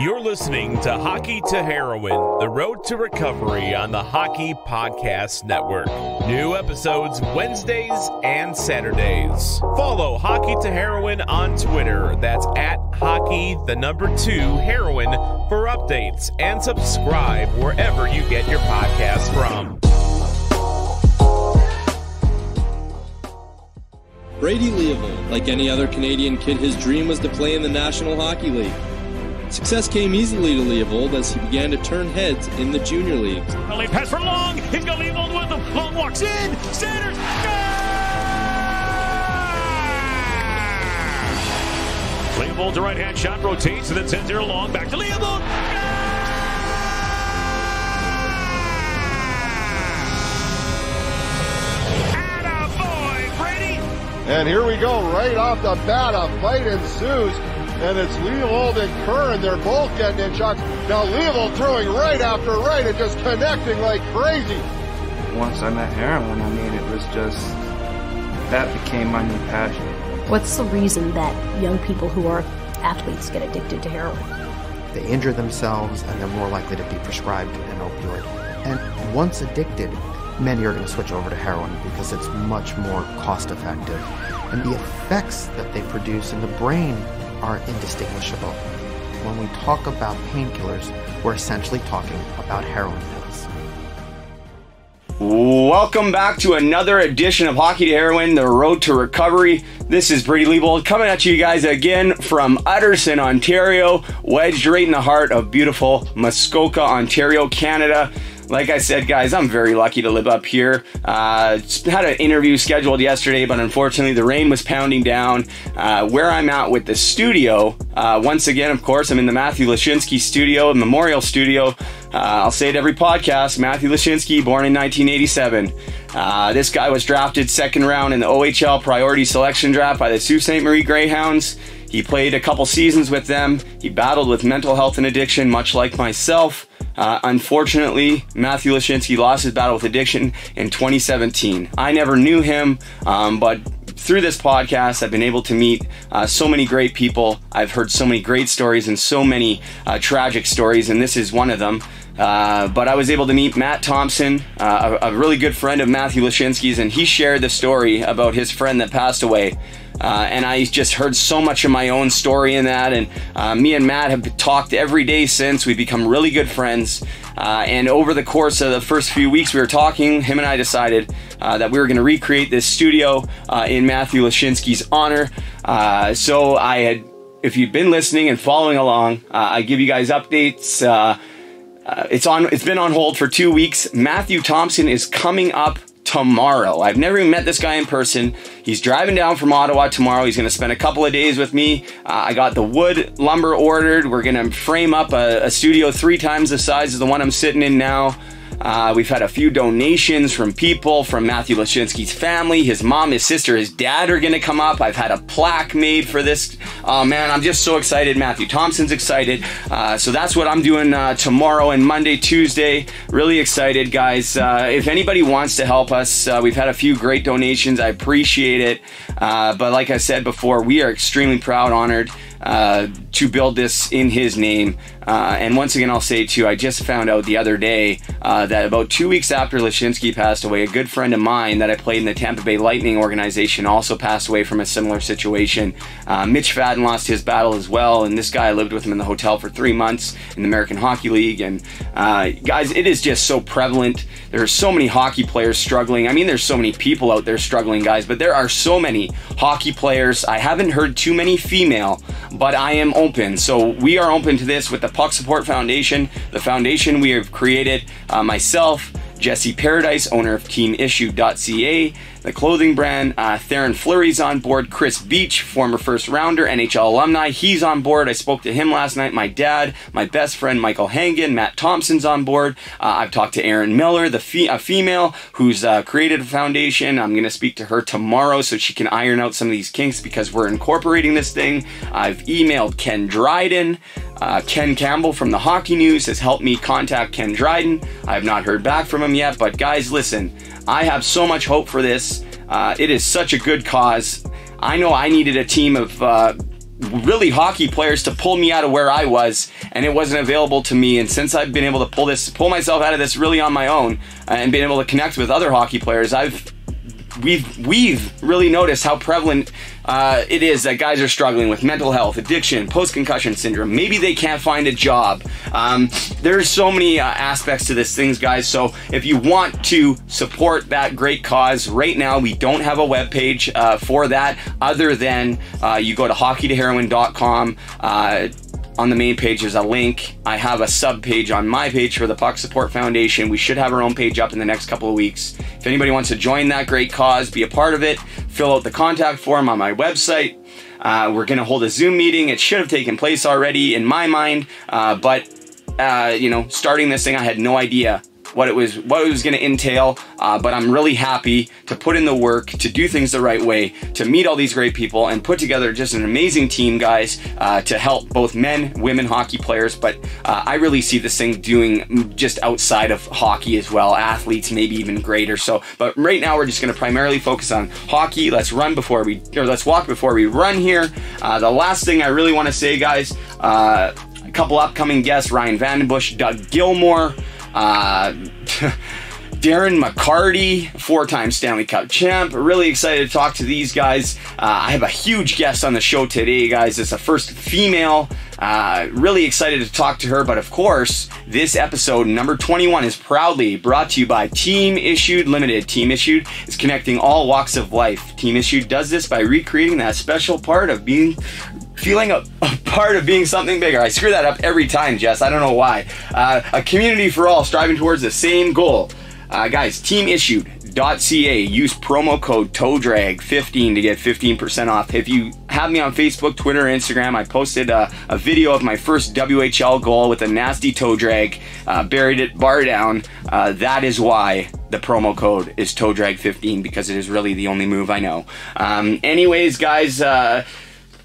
You're listening to Hockey to Heroin, the road to recovery on the Hockey Podcast Network. New episodes Wednesdays and Saturdays. Follow Hockey to Heroin on Twitter. That's at hockey, the number two, heroin for updates and subscribe wherever you get your podcasts from. Brady Leavold, like any other Canadian kid, his dream was to play in the National Hockey League. Success came easily to Leavold as he began to turn heads in the junior leagues. Early pass for Long. He's got Leavold with him. Long walks in. Sanders. Leavold's a right hand shot rotates and then sends it along back to Leavold. And here we go, right off the bat, a fight ensues and it's Leavold and Curran. They're both getting in shots. Now Leavold throwing right after right and just connecting like crazy. Once I met heroin, I mean, it was just, that became my new passion. What's the reason that young people who are athletes get addicted to heroin? They injure themselves and they're more likely to be prescribed an opioid. And once addicted, many are going to switch over to heroin because it's much more cost effective. And the effects that they produce in the brain are indistinguishable. When we talk about painkillers, we're essentially talking about heroin pills. Welcome back to another edition of Hockey to Heroin, the road to recovery. This is Brady Leavold coming at you guys again from Utterson, Ontario, wedged right in the heart of beautiful Muskoka, Ontario, Canada like I said, guys, I'm very lucky to live up here. Uh, had an interview scheduled yesterday, but unfortunately the rain was pounding down. Uh, where I'm at with the studio, uh, once again, of course, I'm in the Matthew Lashinsky studio, Memorial Studio. Uh, I'll say it every podcast Matthew Lashinsky, born in 1987. Uh, this guy was drafted second round in the OHL priority selection draft by the Sault Ste. Marie Greyhounds. He played a couple seasons with them. He battled with mental health and addiction, much like myself. Uh, unfortunately, Matthew Lashinsky lost his battle with addiction in 2017. I never knew him, um, but through this podcast, I've been able to meet uh, so many great people. I've heard so many great stories and so many uh, tragic stories, and this is one of them. Uh, but I was able to meet Matt Thompson, uh, a, a, really good friend of Matthew Lashinsky's, and he shared the story about his friend that passed away. Uh, and I just heard so much of my own story in that. And uh, me and Matt have talked every day since. We've become really good friends. Uh, and over the course of the first few weeks we were talking, him and I decided that we were going to recreate this studio in Matthew Lashinsky's honor. So I had, if you've been listening and following along, I give you guys updates. It's on. It's been on hold for two weeks. Matthew Thompson is coming up tomorrow. I've never even met this guy in person. He's driving down from Ottawa tomorrow. He's going to spend a couple of days with me. Uh, I got the wood lumber ordered. We're going to frame up a, a studio three times the size of the one I'm sitting in now. Uh, we've had a few donations from people, from Matthew Lashinsky's family. His mom, his sister, his dad are going to come up. I've had a plaque made for this. Oh man, I'm just so excited. Matthew Thompson's excited. Uh, so that's what I'm doing uh, tomorrow and Monday, Tuesday. Really excited, guys. Uh, if anybody wants to help us, uh, we've had a few great donations. I appreciate it. But like I said before, we are extremely proud, honored to build this in his name. Uh, and once again, I'll say too, I just found out the other day uh, that about two weeks after Lashinsky passed away, a good friend of mine that I played in the Tampa Bay Lightning organization also passed away from a similar situation. Uh, Mitch Fadden lost his battle as well, and this guy I lived with him in the hotel for three months in the American Hockey League. And uh, guys, it is just so prevalent. There are so many hockey players struggling. I mean, there's so many people out there struggling, guys, but there are so many hockey players. I haven't heard too many female but I am open. So we are open to this with the Puck Support Foundation, the foundation we have created uh, myself, Jesse Paradise, owner of TeamIssue.ca, the clothing brand. Uh, Theoren Fleury's on board. Kris Beech, former first rounder, NHL alumni, he's on board. I spoke to him last night. My dad, my best friend Michael Hangen, Matt Thompson's on board. Uh, I've talked to Erin Miller, the fe- a female who's uh, created a foundation. I'm going to speak to her tomorrow so she can iron out some of these kinks because we're incorporating this thing. I've emailed Ken Dryden. Uh, Ken Campbell from the Hockey News has helped me contact Ken Dryden. I have not heard back from him yet, but guys, listen, I have so much hope for this. Uh, it is such a good cause. I know I needed a team of uh, really hockey players to pull me out of where I was, and it wasn't available to me. And since I've been able to pull this, pull myself out of this really on my own, uh, and been able to connect with other hockey players, I've we've we've really noticed how prevalent uh, it is that guys are struggling with mental health, addiction, post concussion syndrome. Maybe they can't find a job. Um, there's so many uh, aspects to this things, guys. So if you want to support that great cause, right now we don't have a web page uh, for that, other than uh, you go to hockeytoheroin.com. On the main page there's a link. I have a sub page on my page for the puck support foundation. We should have our own page up in the next couple of weeks. If anybody wants to join that great cause be a part of it fill out the contact form on my website. Uh, we're going to hold a zoom meeting. It should have taken place already in my mind uh, but uh, you know starting this thing i had no idea what it was what it was going to entail uh, but i'm really happy to put in the work to do things the right way to meet all these great people and put together just an amazing team guys uh, to help both men women hockey players but uh, i really see this thing doing just outside of hockey as well athletes maybe even greater so but right now we're just going to primarily focus on hockey. Let's run before we or let's walk before we run here. Uh, the last thing i really want to say guys uh, a couple upcoming guests ryan vandenbussche doug gilmour uh, Darren McCarty, four time Stanley Cup champ. Really excited to talk to these guys. Uh, I have a huge guest on the show today, guys. It's the first female. Uh, really excited to talk to her, but of course, this episode, number 21, is proudly brought to you by Team Issued Limited. Team Issued is connecting all walks of life. Team Issued does this by recreating that special part of being feeling a, a, part of being something bigger. I screw that up every time, Jess. I don't know why. Uh, a community for all striving towards the same goal. Uh, guys, teamissued.ca. Use promo code TOEDRAG15 to get 15% off. If you have me on Facebook, Twitter, Instagram, I posted a, a video of my first WHL goal with a nasty toe drag, uh, buried it bar down. Uh, that is why the promo code is TOEDRAG15 because it is really the only move I know. Um, anyways, guys, uh,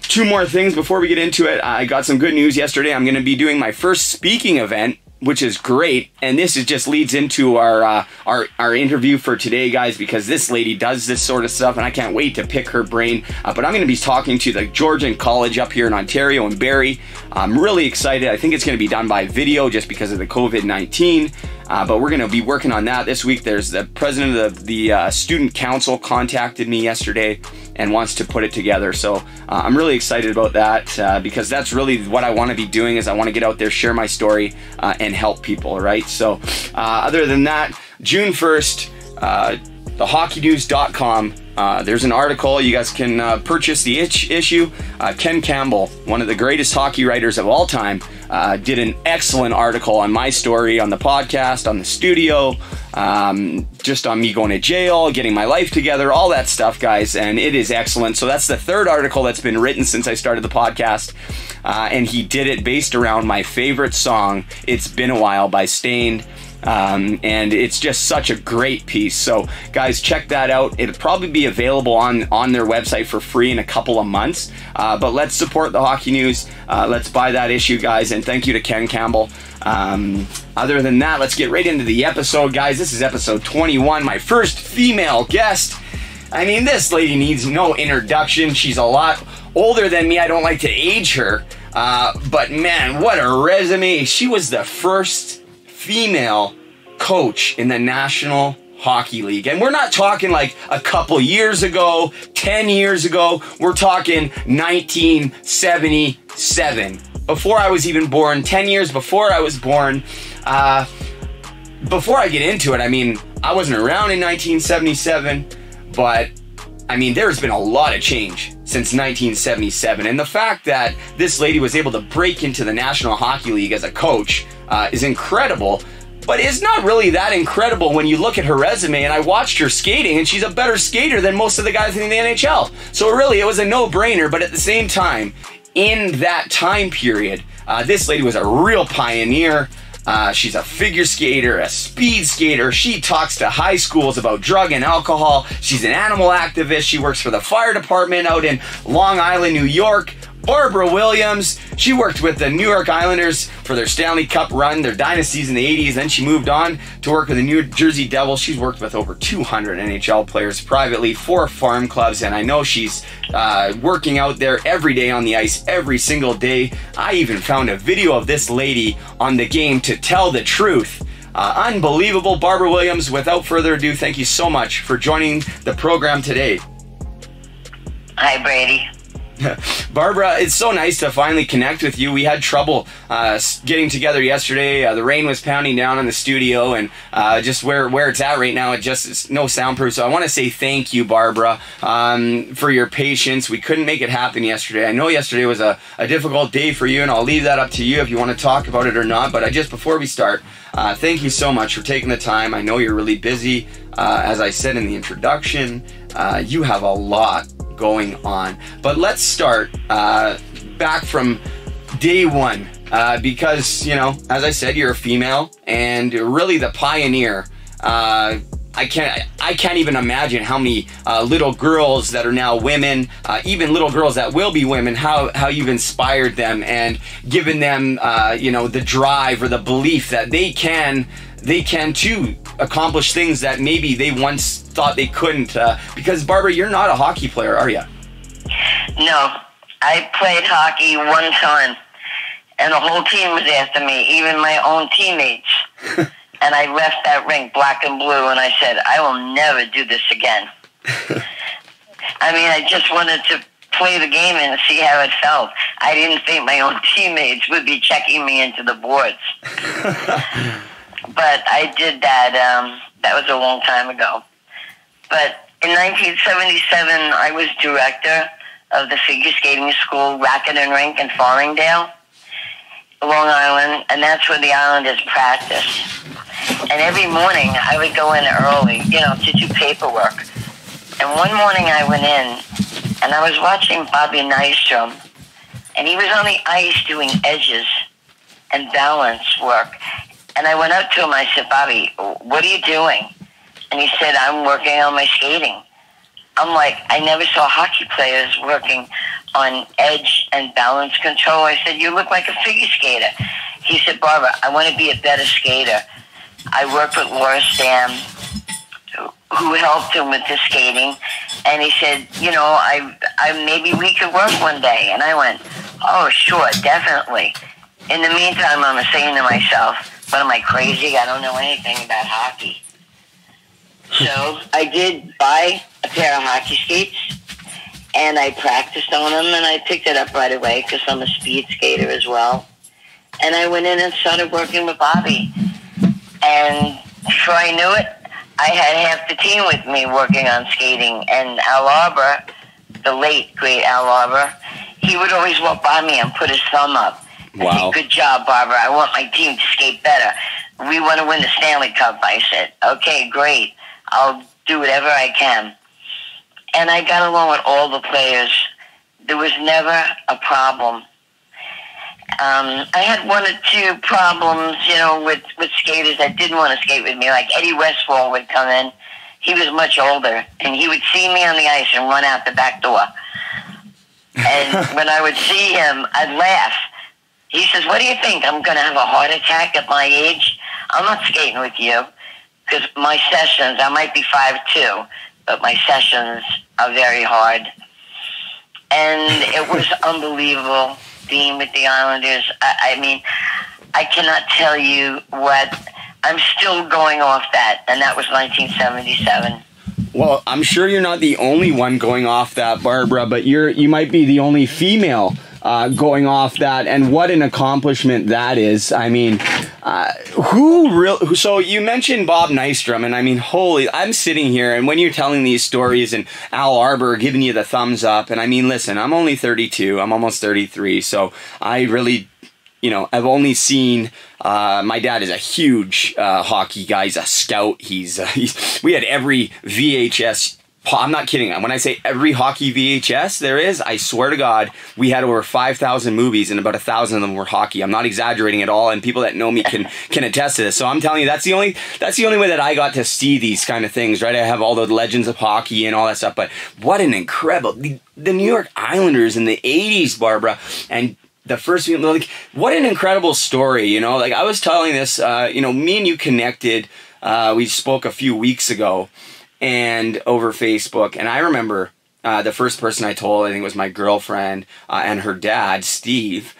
two more things before we get into it. I got some good news yesterday. I'm going to be doing my first speaking event which is great. And this is just leads into our uh, our our interview for today, guys, because this lady does this sort of stuff, and I can't wait to pick her brain. Uh, but I'm going to be talking to the Georgian College up here in Ontario and Barrie. I'm really excited. I think it's going to be done by video just because of the COVID 19. Uh, but we're going to be working on that this week. There's the president of the, uh, student council contacted me yesterday and wants to put it together. So uh, I'm really excited about that uh, because that's really what I want to be doing is I want to get out there, share my story, uh, and help people. Right. So uh, other than that, June 1st, thehockeynews.com. Uh, there's an article you guys can uh, purchase the itch issue. Uh, Ken Campbell, one of the greatest hockey writers of all time, uh, did an excellent article on my story on the podcast, on the studio, um, just on me going to jail, getting my life together, all that stuff, guys. And it is excellent. So that's the third article that's been written since I started the podcast. Uh, and he did it based around my favorite song, It's Been a While by Staind. Um, and it's just such a great piece. So, guys, check that out. It'll probably be available on on their website for free in a couple of months. Uh, but let's support the hockey news. Uh, let's buy that issue, guys. And thank you to Ken Campbell. Um, other than that, let's get right into the episode, guys. This is episode 21, my first female guest. I mean, this lady needs no introduction. She's a lot older than me. I don't like to age her. Uh, but man, what a resume. She was the first female coach in the National Hockey League. And we're not talking like a couple years ago, 10 years ago. We're talking 1977. Before I was even born, 10 years before I was born. Uh, before I get into it, I mean, I wasn't around in 1977, but I mean, there's been a lot of change since 1977. And the fact that this lady was able to break into the National Hockey League as a coach uh, is incredible. But it's not really that incredible when you look at her resume. And I watched her skating, and she's a better skater than most of the guys in the NHL. So really, it was a no brainer. But at the same time, in that time period, uh, this lady was a real pioneer. Uh, she's a figure skater, a speed skater. She talks to high schools about drug and alcohol. She's an animal activist. She works for the fire department out in Long Island, New York. Barbara Williams. She worked with the New York Islanders for their Stanley Cup run, their dynasties in the 80s. Then she moved on to work with the New Jersey Devils. She's worked with over 200 NHL players privately, four farm clubs, and I know she's uh, working out there every day on the ice, every single day. I even found a video of this lady on the game to tell the truth. Uh, unbelievable. Barbara Williams, without further ado, thank you so much for joining the program today. Hi, Brady. Barbara, it's so nice to finally connect with you. We had trouble uh, getting together yesterday. Uh, the rain was pounding down on the studio, and uh, just where where it's at right now, it just is no soundproof. So I want to say thank you, Barbara, um, for your patience. We couldn't make it happen yesterday. I know yesterday was a, a difficult day for you, and I'll leave that up to you if you want to talk about it or not. But I just before we start, uh, thank you so much for taking the time. I know you're really busy. Uh, as I said in the introduction, uh, you have a lot going on. But let's start uh, back from day one uh, because, you know, as I said, you're a female and really the pioneer. Uh, I can't. I can't even imagine how many uh, little girls that are now women, uh, even little girls that will be women. How how you've inspired them and given them, uh, you know, the drive or the belief that they can they can too accomplish things that maybe they once thought they couldn't. Uh, because Barbara, you're not a hockey player, are you? No, I played hockey one time, and the whole team was after me, even my own teammates. and I left that rink black and blue, and I said, I will never do this again. I mean, I just wanted to play the game and see how it felt. I didn't think my own teammates would be checking me into the boards. but I did that. Um, that was a long time ago. But in 1977, I was director of the figure skating school, Racket and Rink in Farmingdale, Long Island, and that's where the Islanders practice. And every morning I would go in early, you know, to do paperwork. And one morning I went in and I was watching Bobby Nystrom, and he was on the ice doing edges and balance work. And I went up to him. I said, Bobby, what are you doing? And he said, I'm working on my skating. I'm like, I never saw hockey players working on edge and balance control. I said, You look like a figure skater. He said, Barbara, I want to be a better skater. I worked with Laura Stamm, who helped him with the skating. And he said, You know, I, I maybe we could work one day. And I went, Oh, sure, definitely. In the meantime, I'm saying to myself, What am I crazy? I don't know anything about hockey. So I did buy a pair of hockey skates and I practiced on them and I picked it up right away because I'm a speed skater as well. And I went in and started working with Bobby. And before I knew it, I had half the team with me working on skating. And Al Arbour, the late, great Al Arbour, he would always walk by me and put his thumb up. Wow. Say, Good job, Barbara. I want my team to skate better. We want to win the Stanley Cup. I said, okay, great. I'll do whatever I can. And I got along with all the players. There was never a problem. Um, I had one or two problems, you know, with, with skaters that didn't want to skate with me. Like Eddie Westfall would come in. He was much older, and he would see me on the ice and run out the back door. And when I would see him, I'd laugh. He says, "What do you think? I'm going to have a heart attack at my age? I'm not skating with you." because my sessions, I might be five two, but my sessions are very hard. And it was unbelievable being with the Islanders. I, I mean, I cannot tell you what. I'm still going off that, and that was 1977. Well, I'm sure you're not the only one going off that, Barbara, but you're you might be the only female uh, going off that, and what an accomplishment that is. I mean, uh, who real? So you mentioned Bob Nystrom, and I mean, holy! I'm sitting here, and when you're telling these stories, and Al Arbour giving you the thumbs up, and I mean, listen, I'm only 32, I'm almost 33, so I really you know, I've only seen. Uh, my dad is a huge uh, hockey guy. He's a scout. He's, uh, he's we had every VHS I'm not kidding. When I say every hockey VHS there is, I swear to God, we had over 5,000 movies and about a thousand of them were hockey. I'm not exaggerating at all, and people that know me can can attest to this. So I'm telling you, that's the only that's the only way that I got to see these kind of things. Right? I have all the legends of hockey and all that stuff. But what an incredible the, the New York Islanders in the 80s, Barbara, and the first like what an incredible story you know like i was telling this uh, you know me and you connected uh, we spoke a few weeks ago and over Facebook. And I remember uh, the first person I told, I think, was my girlfriend uh, and her dad, Steve.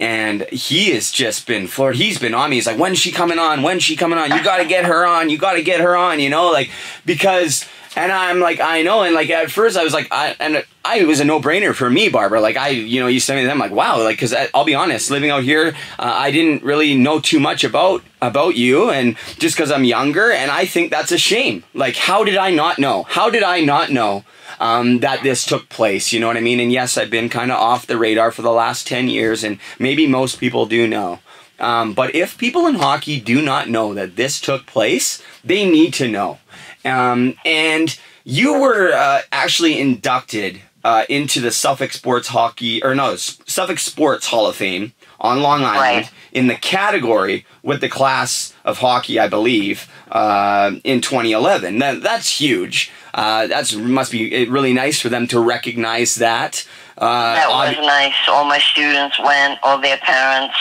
And he has just been floored. He's been on me. He's like, when's she coming on? When's she coming on? You got to get her on. You got to get her on, you know? Like, because and I'm like, I know. And like at first, I was like, I and I it was a no brainer for me, Barbara. Like I, you know, you sent me them. Like wow, like because I'll be honest, living out here, uh, I didn't really know too much about about you, and just because I'm younger, and I think that's a shame. Like how did I not know? How did I not know? Um, that this took place, you know what I mean? And yes, I've been kind of off the radar for the last 10 years, and maybe most people do know. Um, but if people in hockey do not know that this took place, they need to know. Um, and you were uh, actually inducted uh, into the Suffolk Sports Hockey, or no, Suffolk Sports Hall of Fame on Long Island right. in the category with the class of hockey, I believe, uh, in 2011. That, that's huge. Uh, that's must be really nice for them to recognize that. Uh, that was nice. All my students went, all their parents,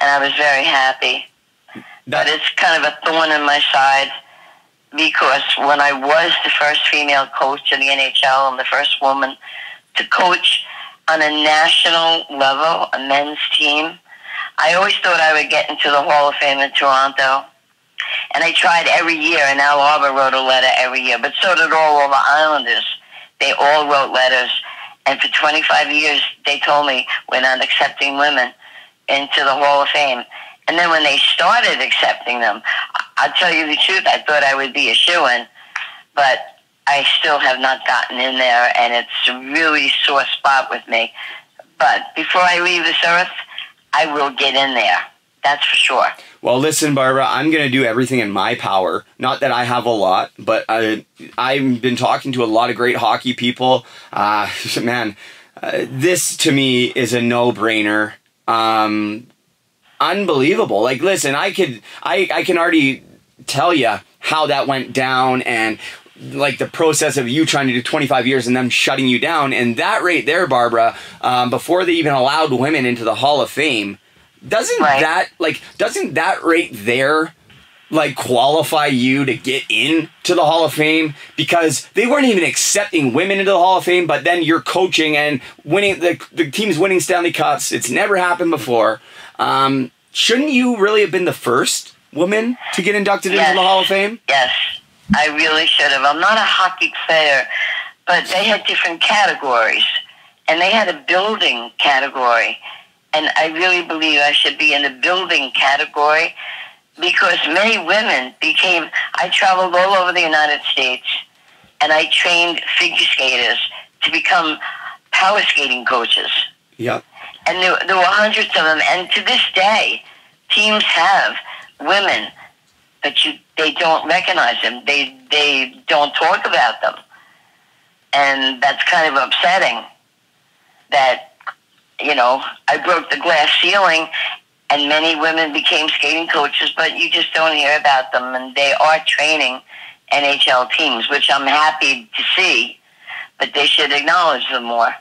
and I was very happy. That, but it's kind of a thorn in my side because when I was the first female coach in the NHL and the first woman to coach on a national level, a men's team, I always thought I would get into the Hall of Fame in Toronto. And I tried every year, and Al Arbour wrote a letter every year, but so did all of the Islanders. They all wrote letters. And for 25 years, they told me we're not accepting women into the Hall of Fame. And then when they started accepting them, I'll tell you the truth, I thought I would be a shoo in, but I still have not gotten in there, and it's a really sore spot with me. But before I leave this earth, I will get in there. That's for sure. Well, listen, Barbara, I'm going to do everything in my power. Not that I have a lot, but I, I've been talking to a lot of great hockey people. Uh, man, uh, this to me is a no brainer. Um, unbelievable. Like, listen, I could, I, I can already tell you how that went down and like the process of you trying to do 25 years and them shutting you down. And that right there barbara um, before they even allowed women into the hall of fame doesn't right. that like doesn't that right there like qualify you to get into the hall of fame? Because they weren't even accepting women into the hall of fame but then you're coaching and winning the, the team's winning stanley cups. It's never happened before. Um, shouldn't you really have been the first woman to get inducted yes. into the Hall of Fame? Yes, I really should have. I'm not a hockey player, but they had different categories, and they had a building category, and I really believe I should be in the building category because many women became. I traveled all over the United States, and I trained figure skaters to become power skating coaches. Yep. And there, there were hundreds of them, and to this day, teams have women, but you they don't recognize them. They they don't talk about them, and that's kind of upsetting. That you know, I broke the glass ceiling, and many women became skating coaches, but you just don't hear about them, and they are training NHL teams, which I'm happy to see, but they should acknowledge them more.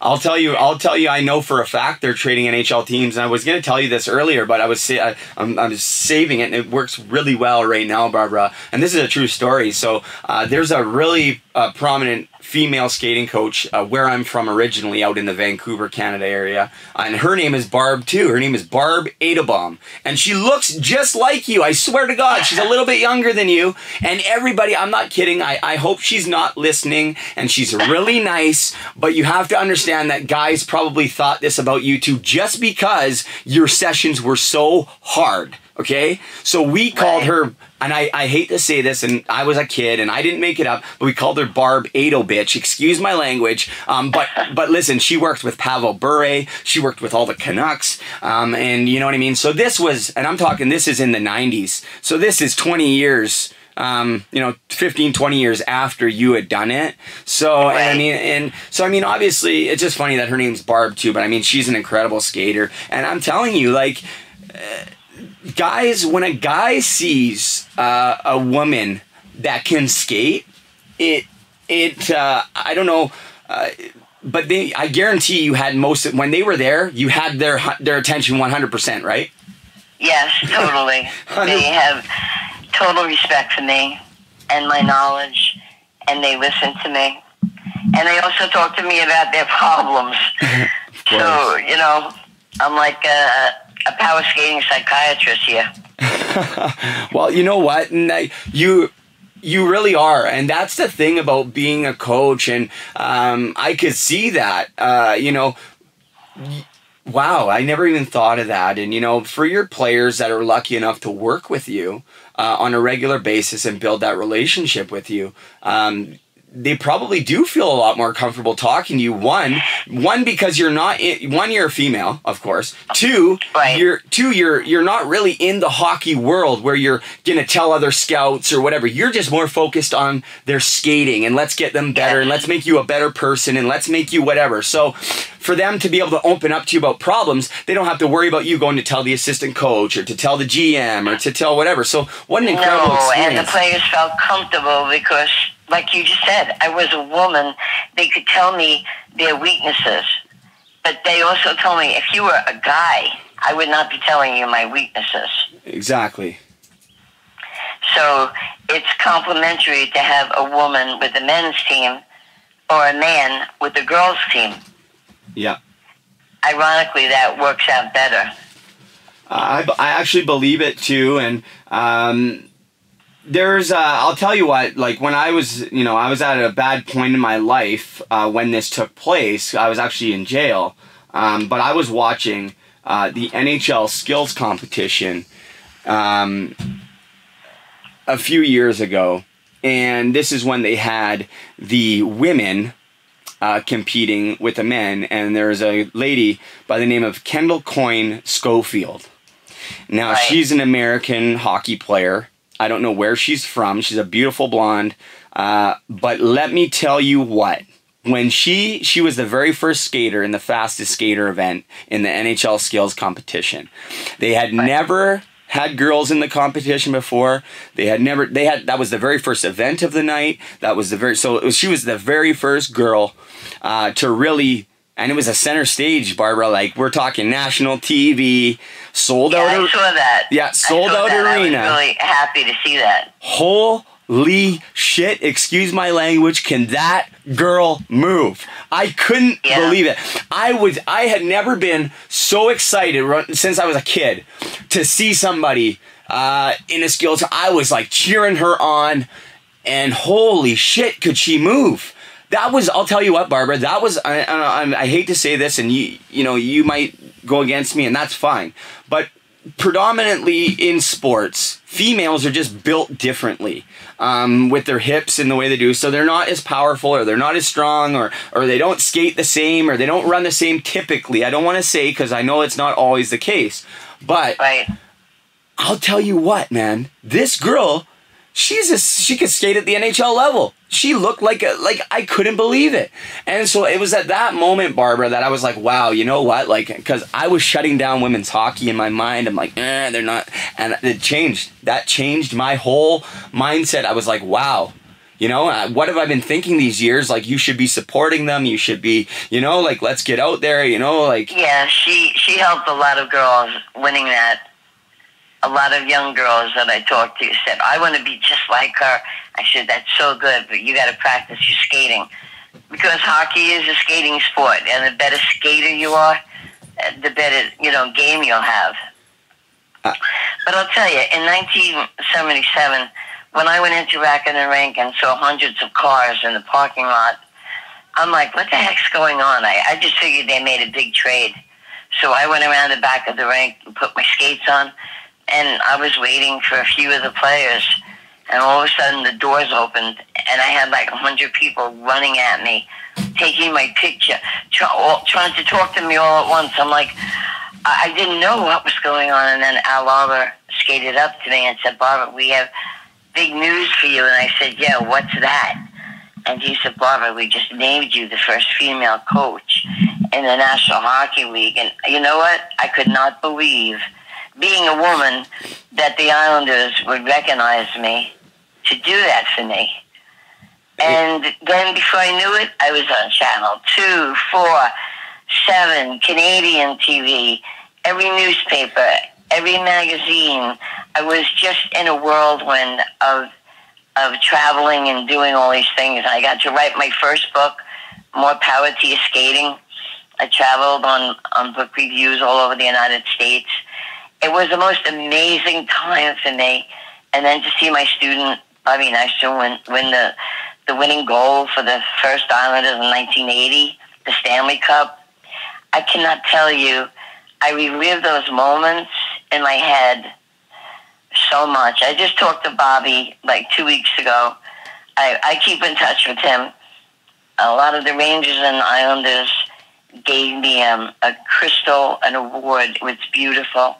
I'll tell you. I'll tell you. I know for a fact they're trading NHL teams, and I was going to tell you this earlier, but I was sa- I, I'm, I'm saving it, and it works really well right now, Barbara. And this is a true story. So uh, there's a really uh, prominent female skating coach uh, where I'm from originally, out in the Vancouver, Canada area. and her name is Barb, too. Her name is Barb Aidelbaum. And she looks just like you. I swear to God, she's a little bit younger than you. And everybody, I'm not kidding. I, I hope she's not listening and she's really nice. But you have to understand that guys probably thought this about you, too, just because your sessions were so hard. Okay? So we called her and I, I hate to say this, and I was a kid, and I didn't make it up, but we called her Barb Ado bitch. Excuse my language. Um, but but listen, she worked with Pavel Bure. She worked with all the Canucks, um, and you know what I mean. So this was, and I'm talking, this is in the '90s. So this is 20 years um, you know, 15, 20 years after you had done it. So, and I mean, and so, I mean, obviously, it's just funny that her name's Barb too, but I mean, she's an incredible skater. And I'm telling you, like, uh, guys, when a guy sees uh, a woman that can skate, it, it, uh, I don't know, uh, but they, I guarantee you had most of, when they were there, you had their their attention 100%, right? Yes, totally. they have total respect for me and my knowledge, and they listen to me. And they also talk to me about their problems. so, you know, I'm like a, a power skating psychiatrist here. well, you know what? You you really are, and that's the thing about being a coach. And um, I could see that. Uh, you know, wow, I never even thought of that. And you know, for your players that are lucky enough to work with you uh, on a regular basis and build that relationship with you. Um, they probably do feel a lot more comfortable talking to you. One, one because you're not in, one you're a female, of course. Two, right. you're two you're you're not really in the hockey world where you're gonna tell other scouts or whatever. You're just more focused on their skating and let's get them better and let's make you a better person and let's make you whatever. So for them to be able to open up to you about problems, they don't have to worry about you going to tell the assistant coach or to tell the GM or to tell whatever. So what an incredible no, experience. and the players felt comfortable because like you just said, I was a woman. They could tell me their weaknesses. But they also told me if you were a guy, I would not be telling you my weaknesses. Exactly. So it's complimentary to have a woman with a men's team or a man with a girls' team. Yeah. Ironically, that works out better. I, I actually believe it too. And um, there's uh, i'll tell you what like when i was you know i was at a bad point in my life uh, when this took place i was actually in jail um, but i was watching uh, the nhl skills competition um, a few years ago and this is when they had the women uh, competing with the men and there's a lady by the name of kendall coyne schofield now Right. she's an american hockey player I don't know where she's from. She's a beautiful blonde. Uh, but let me tell you what. When she she was the very first skater in the fastest skater event in the NHL skills competition. They had never had girls in the competition before. They had never they had that was the very first event of the night. That was the very so was, she was the very first girl uh, to really and it was a center stage, Barbara. Like we're talking national TV, sold Yeah, out. I saw that. Yeah, sold out that. arena. I was really happy to see that. Holy shit, excuse my language, can that girl move? I couldn't Yeah. believe it. I was I had never been so excited since I was a kid to see somebody uh, in a skills. I was like cheering her on and holy shit, could she move? That was, I'll tell you what, Barbara. That was, I, I, I hate to say this, and you, you know, you might go against me, and that's fine. But predominantly in sports, females are just built differently um, with their hips and the way they do. So they're not as powerful, or they're not as strong, or or they don't skate the same, or they don't run the same. Typically, I don't want to say because I know it's not always the case, but Right. I'll tell you what, man. This girl, she's a she could skate at the NHL level. She looked like a like I couldn't believe it. And so it was at that moment, Barbara, that I was like, wow, you know what? Like, because I was shutting down women's hockey in my mind. I'm like, eh, they're not. And it changed. That changed my whole mindset. I was like, wow. You know, uh, what have I been thinking these years? Like, you should be supporting them. You should be, you know, like, let's get out there. You know, like, Yeah, she she helped a lot of girls winning that. A lot of young girls that I talked to said, "I want to be just like her." I said, "That's so good, but you got to practice your skating because hockey is a skating sport, and the better skater you are, uh, the better you know game you'll have." But I'll tell you, in 1977, when I went into Racket and Rink and saw hundreds of cars in the parking lot, I'm like, what the heck's going on? I, I just figured they made a big trade. So I went around the back of the rink and put my skates on, and I was waiting for a few of the players. And all of a sudden, the doors opened, and I had like a hundred people running at me, taking my picture, try, all, trying to talk to me all at once. I'm like, I, I didn't know what was going on. And then Al Arbour skated up to me and said, Barbara, we have big news for you. And I said, yeah, what's that? And he said, Barbara, we just named you the first female coach in the National Hockey League. And you know what? I could not believe, being a woman, that the Islanders would recognize me to do that for me. And then before I knew it, I was on channel two, four, seven, Canadian TV, every newspaper, every magazine. I was just in a whirlwind of of traveling and doing all these things. I got to write my first book, More Power to Your Skating. I traveled on, on book reviews all over the United States. It was the most amazing time for me. And then to see my student—I Bobby Nystrom, win, win the, the winning goal for the first Islanders in 1980, the Stanley Cup. I cannot tell you, I relive those moments in my head so much. I just talked to Bobby like two weeks ago. I, I keep in touch with him. A lot of the Rangers and Islanders gave me um, a crystal, an award. It was beautiful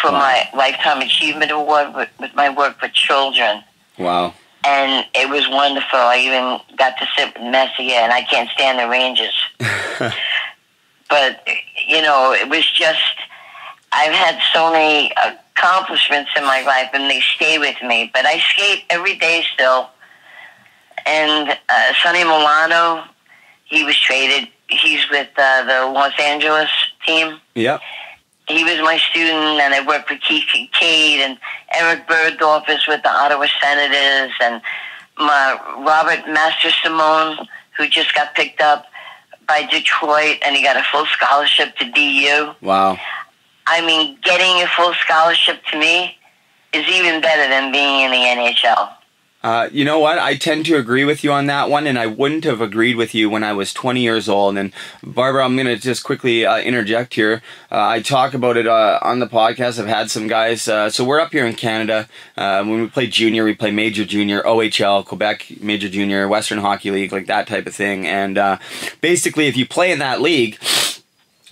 for wow. my Lifetime Achievement Award with, with my work for children. Wow. And it was wonderful. I even got to sit with Messier, and I can't stand the Rangers. but, you know, it was just, I've had so many accomplishments in my life, and they stay with me. But I skate every day still. And uh, Sonny Milano, he was traded. He's with uh, the Los Angeles team. Yep. He was my student, and I worked with Keith Kinkaid and Eric Bergdorf is with the Ottawa Senators, and my Robert Mastrosimone, who just got picked up by Detroit, and he got a full scholarship to DU. Wow. I mean, getting a full scholarship to me is even better than being in the NHL. Uh, you know what? I tend to agree with you on that one, and I wouldn't have agreed with you when I was 20 years old. And Barbara, I'm going to just quickly uh, interject here. Uh, I talk about it uh, on the podcast. I've had some guys. Uh, so we're up here in Canada. Uh, when we play junior, we play major junior, OHL, Quebec major junior, Western Hockey League, like that type of thing. And basically, if you play in that league,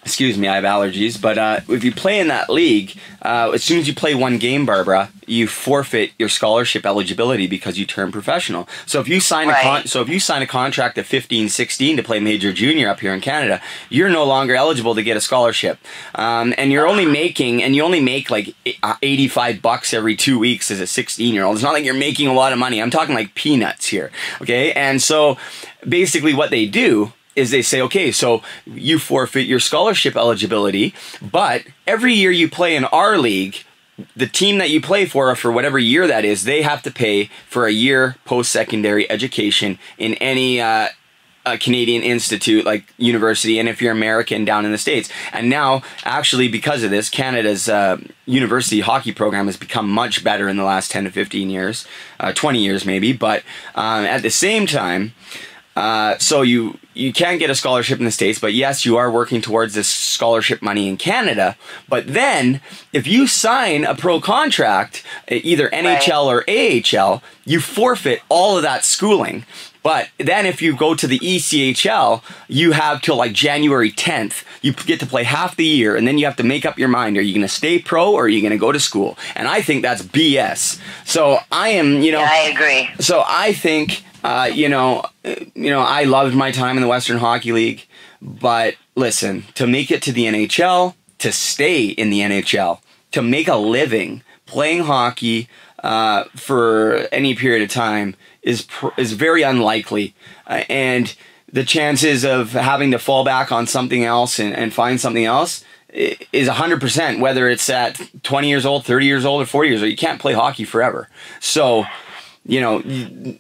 excuse me, I have allergies, but uh, if you play in that league, uh, as soon as you play one game, Barbara, you forfeit your scholarship eligibility because you turn professional. So if you sign right. a con- so if you sign a contract at 15, 16 to play major junior up here in Canada, you're no longer eligible to get a scholarship, um, and you're only making and you only make like 85 bucks every two weeks as a 16 year old. It's not like you're making a lot of money. I'm talking like peanuts here, okay? And so basically, what they do is they say, okay, so you forfeit your scholarship eligibility, but every year you play in our league, the team that you play for, for whatever year that is, they have to pay for a year post secondary education in any uh, a Canadian institute like university, and if you're American down in the states. And now, actually, because of this, Canada's uh, university hockey program has become much better in the last 10 to 15 years, uh, 20 years maybe. But um, at the same time, uh, so you you can get a scholarship in the states, but yes, you are working towards this scholarship money in Canada. But then, if you sign a pro contract, either NHL or AHL, you forfeit all of that schooling. But then, if you go to the ECHL, you have till like January 10th. You get to play half the year, and then you have to make up your mind: Are you going to stay pro or are you going to go to school? And I think that's BS. So I am, you know, yeah, I agree. So I think uh, you know, you know, I loved my time in the Western Hockey League, but listen, to make it to the NHL, to stay in the NHL, to make a living playing hockey uh, for any period of time is pr- is very unlikely, uh, and the chances of having to fall back on something else and, and find something else is 100% whether it's at 20 years old 30 years old or 40 years old. You can't play hockey forever. So you know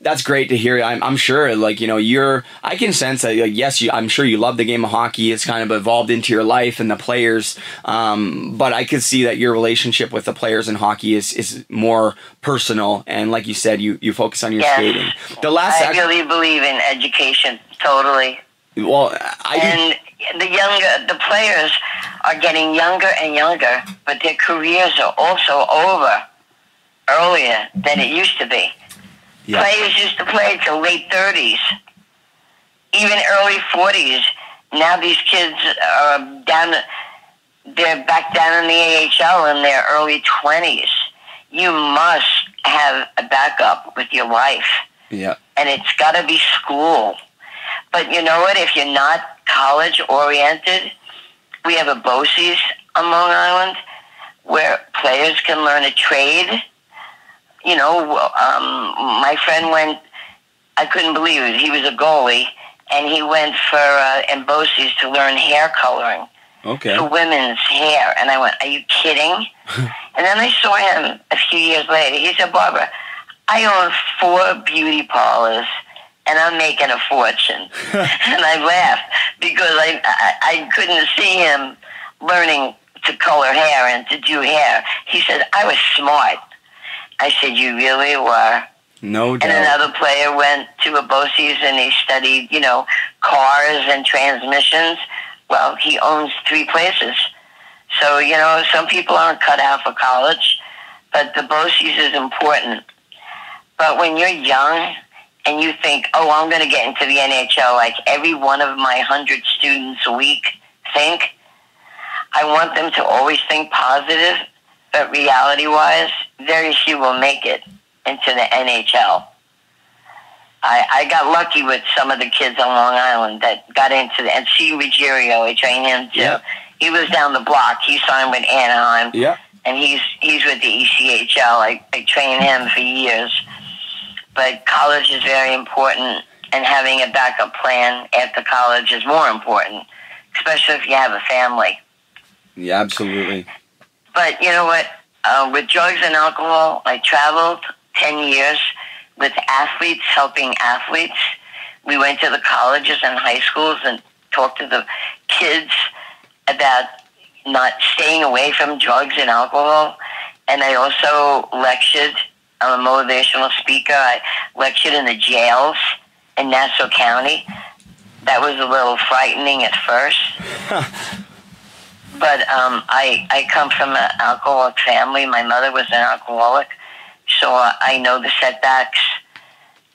that's great to hear. I'm, I'm sure like you know you're i can sense that like, yes you, i'm sure you love the game of hockey. It's kind of evolved into your life and the players um, but i could see that your relationship with the players in hockey is, is more personal. And like you said you, you focus on your yes. skating. The last i act- really believe in education totally. Well i and the younger the players are getting younger and younger but their careers are also over earlier than it used to be yeah. Players used to play till late 30s, even early 40s. Now these kids are down, they're back down in the AHL in their early 20s. you must have a backup with your life, Yeah. and it's got to be school. But you know what? If you're not college oriented, we have a BOCES on Long Island where players can learn a trade. You know, um, my friend went, I couldn't believe it. He was a goalie, and he went for uh, to learn hair coloring Okay. for women's hair. And I went, Are you kidding? and then I saw him a few years later. He said, Barbara, I own four beauty parlors and I'm making a fortune. and I laughed because I, I, I couldn't see him learning to color hair and to do hair. He said, I was smart. I said, You really were. No doubt. And another player went to a BOCES and he studied, you know, cars and transmissions. Well, he owns three places. So, you know, some people aren't cut out for college, but the BOCES is important. But when you're young and you think, oh, I'm going to get into the NHL like every one of my 100 students a week think, I want them to always think positive, but reality wise, very few will make it into the NHL. I, I got lucky with some of the kids on Long Island that got into the and C. Ruggiero, I trained him too. He was down the block. He signed with Anaheim Yeah. and he's he's with the ECHL. I, I trained him for years. But college is very important, and having a backup plan after college is more important, especially if you have a family. Yeah, absolutely. But you know what? Uh, with drugs and alcohol, I traveled 10 years with athletes, helping athletes. We went to the colleges and high schools and talked to the kids about not staying away from drugs and alcohol. And I also lectured. I'm a motivational speaker. I lectured in the jails in Nassau County. That was a little frightening at first. But um, I I come from an alcoholic family. My mother was an alcoholic, so I know the setbacks.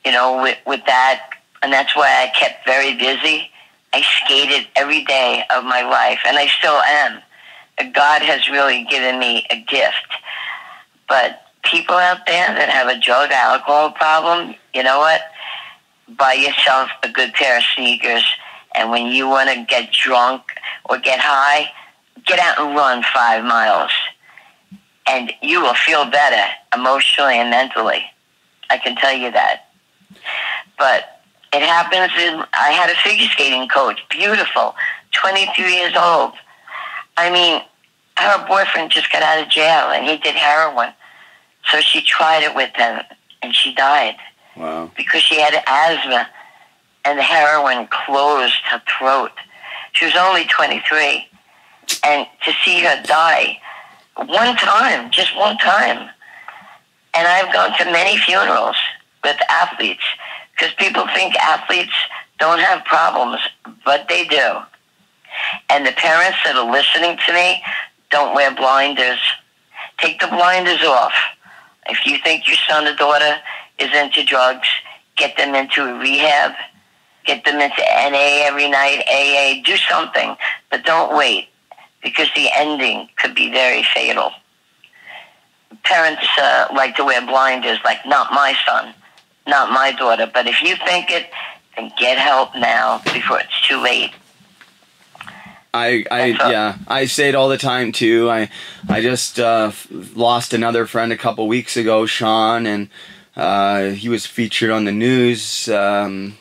You know, with with that, and that's why I kept very busy. I skated every day of my life, and I still am. God has really given me a gift. But people out there that have a drug alcohol problem, you know what? Buy yourself a good pair of sneakers, and when you want to get drunk or get high, get out and run five miles, and you will feel better emotionally and mentally. I can tell you that. But it happens in, I had a figure skating coach, beautiful, 22 years old. I mean, her boyfriend just got out of jail and he did heroin. So she tried it with him and she died Wow. because she had asthma and the heroin closed her throat. She was only 23. And to see her die one time, just one time. And I've gone to many funerals with athletes because people think athletes don't have problems, but they do. And the parents that are listening to me, don't wear blinders. Take the blinders off. If you think your son or daughter is into drugs, get them into a rehab. Get them into NA every night, AA. Do something, but don't wait because the ending could be very fatal. Parents uh, like to wear blinders, like not my son, not my daughter. But if you think it, then get help now before it's too late. I, I yeah I say it all the time too. I I just uh, f- lost another friend a couple weeks ago, Sean, and uh, he was featured on the news um,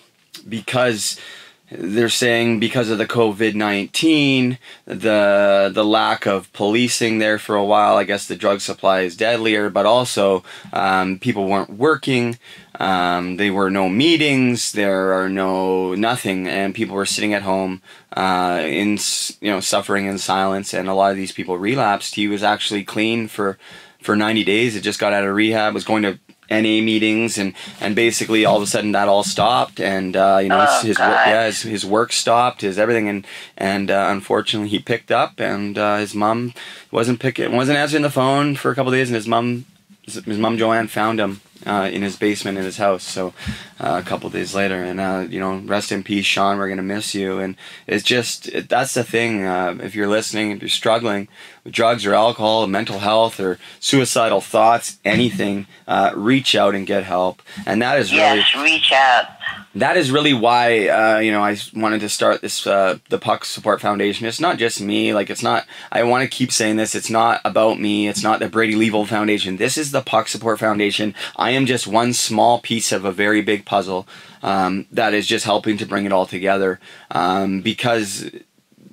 because they're saying because of the COVID nineteen, the the lack of policing there for a while. I guess the drug supply is deadlier, but also um, people weren't working. Um, there were no meetings. There are no nothing, and people were sitting at home uh, in you know suffering in silence. And a lot of these people relapsed. He was actually clean for for ninety days. It just got out of rehab. Was going to NA meetings and and basically all of a sudden that all stopped and uh, you know Oh, his, his work yeah his, his work stopped his everything and and uh, unfortunately he picked up and uh, his mom wasn't picking wasn't answering the phone for a couple days and his mom his, his mom Joanne found him uh, in his basement in his house. So uh, a couple days later, and uh, you know, rest in peace, Sean. We're gonna miss you. And it's just it, that's the thing. Uh, if you're listening, if you're struggling with drugs or alcohol, mental health, or suicidal thoughts, anything, uh, reach out and get help. And that is really Yes, reach out. that is really why uh, you know I wanted to start this uh, the Puck Support Foundation. It's not just me. Like it's not. I want to keep saying this. It's not about me. It's not the Brady Leavold Foundation. This is the Puck Support Foundation. I am just one small piece of a very big puzzle um, that is just helping to bring it all together. Um, because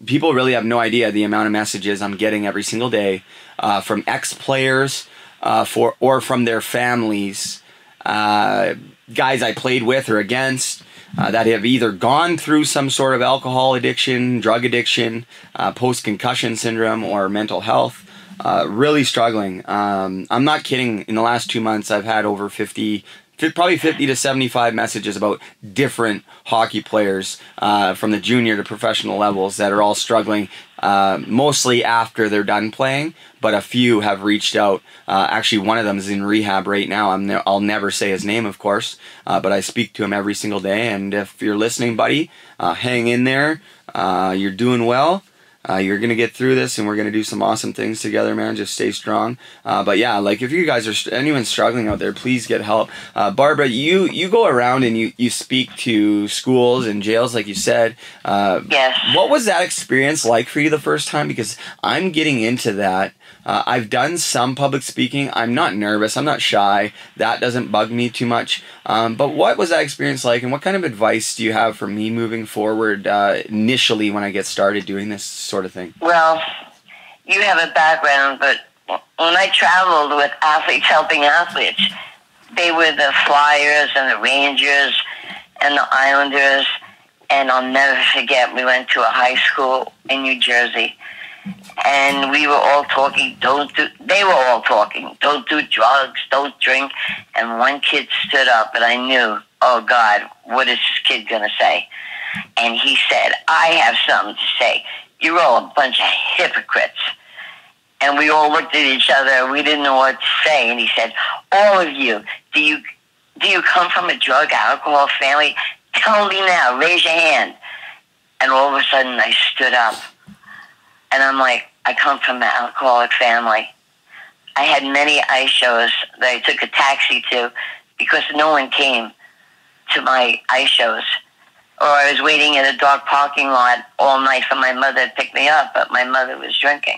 people really have no idea the amount of messages I'm getting every single day uh, from ex players uh, for or from their families, uh, guys I played with or against. Uh, that have either gone through some sort of alcohol addiction, drug addiction, uh, post concussion syndrome, or mental health. Uh, really struggling. Um, I'm not kidding. In the last two months, I've had over 50, probably 50 to 75 messages about different hockey players uh, from the junior to professional levels that are all struggling, uh, mostly after they're done playing. But a few have reached out. Uh, actually, one of them is in rehab right now. I'm ne- I'll never say his name, of course, uh, but I speak to him every single day. And if you're listening, buddy, hang in there. You're doing well. Uh, you're gonna get through this, and we're gonna do some awesome things together, man. Just stay strong. Uh, but yeah, like if you guys are anyone struggling out there, please get help. Uh, Barbara, you you go around and you you speak to schools and jails, like you said. Uh, Yes. What was that experience like for you the first time? Because I'm getting into that. Uh, I've done some public speaking. I'm not nervous. I'm not shy. That doesn't bug me too much. Um, but what was that experience like, and what kind of advice do you have for me moving forward uh, initially when I get started doing this sort of thing? Well, you have a background, but when I traveled with athletes helping athletes, they were the Flyers and the Rangers and the Islanders. And I'll never forget, we went to a high school in New Jersey, and we were all talking. Don't do. They were all talking. Don't do drugs. Don't drink. And one kid stood up, and I knew, oh God, what is this kid gonna say? And he said, I have something to say. You're all a bunch of hypocrites. And we all looked at each other. We didn't know what to say. And he said, all of you, do you do you come from a drug alcohol family? Tell me now. Raise your hand. And all of a sudden, I stood up, and I'm like, I come from an alcoholic family. I had many ice shows that I took a taxi to because no one came to my ice shows. Or I was waiting in a dark parking lot all night for my mother to pick me up, but my mother was drinking.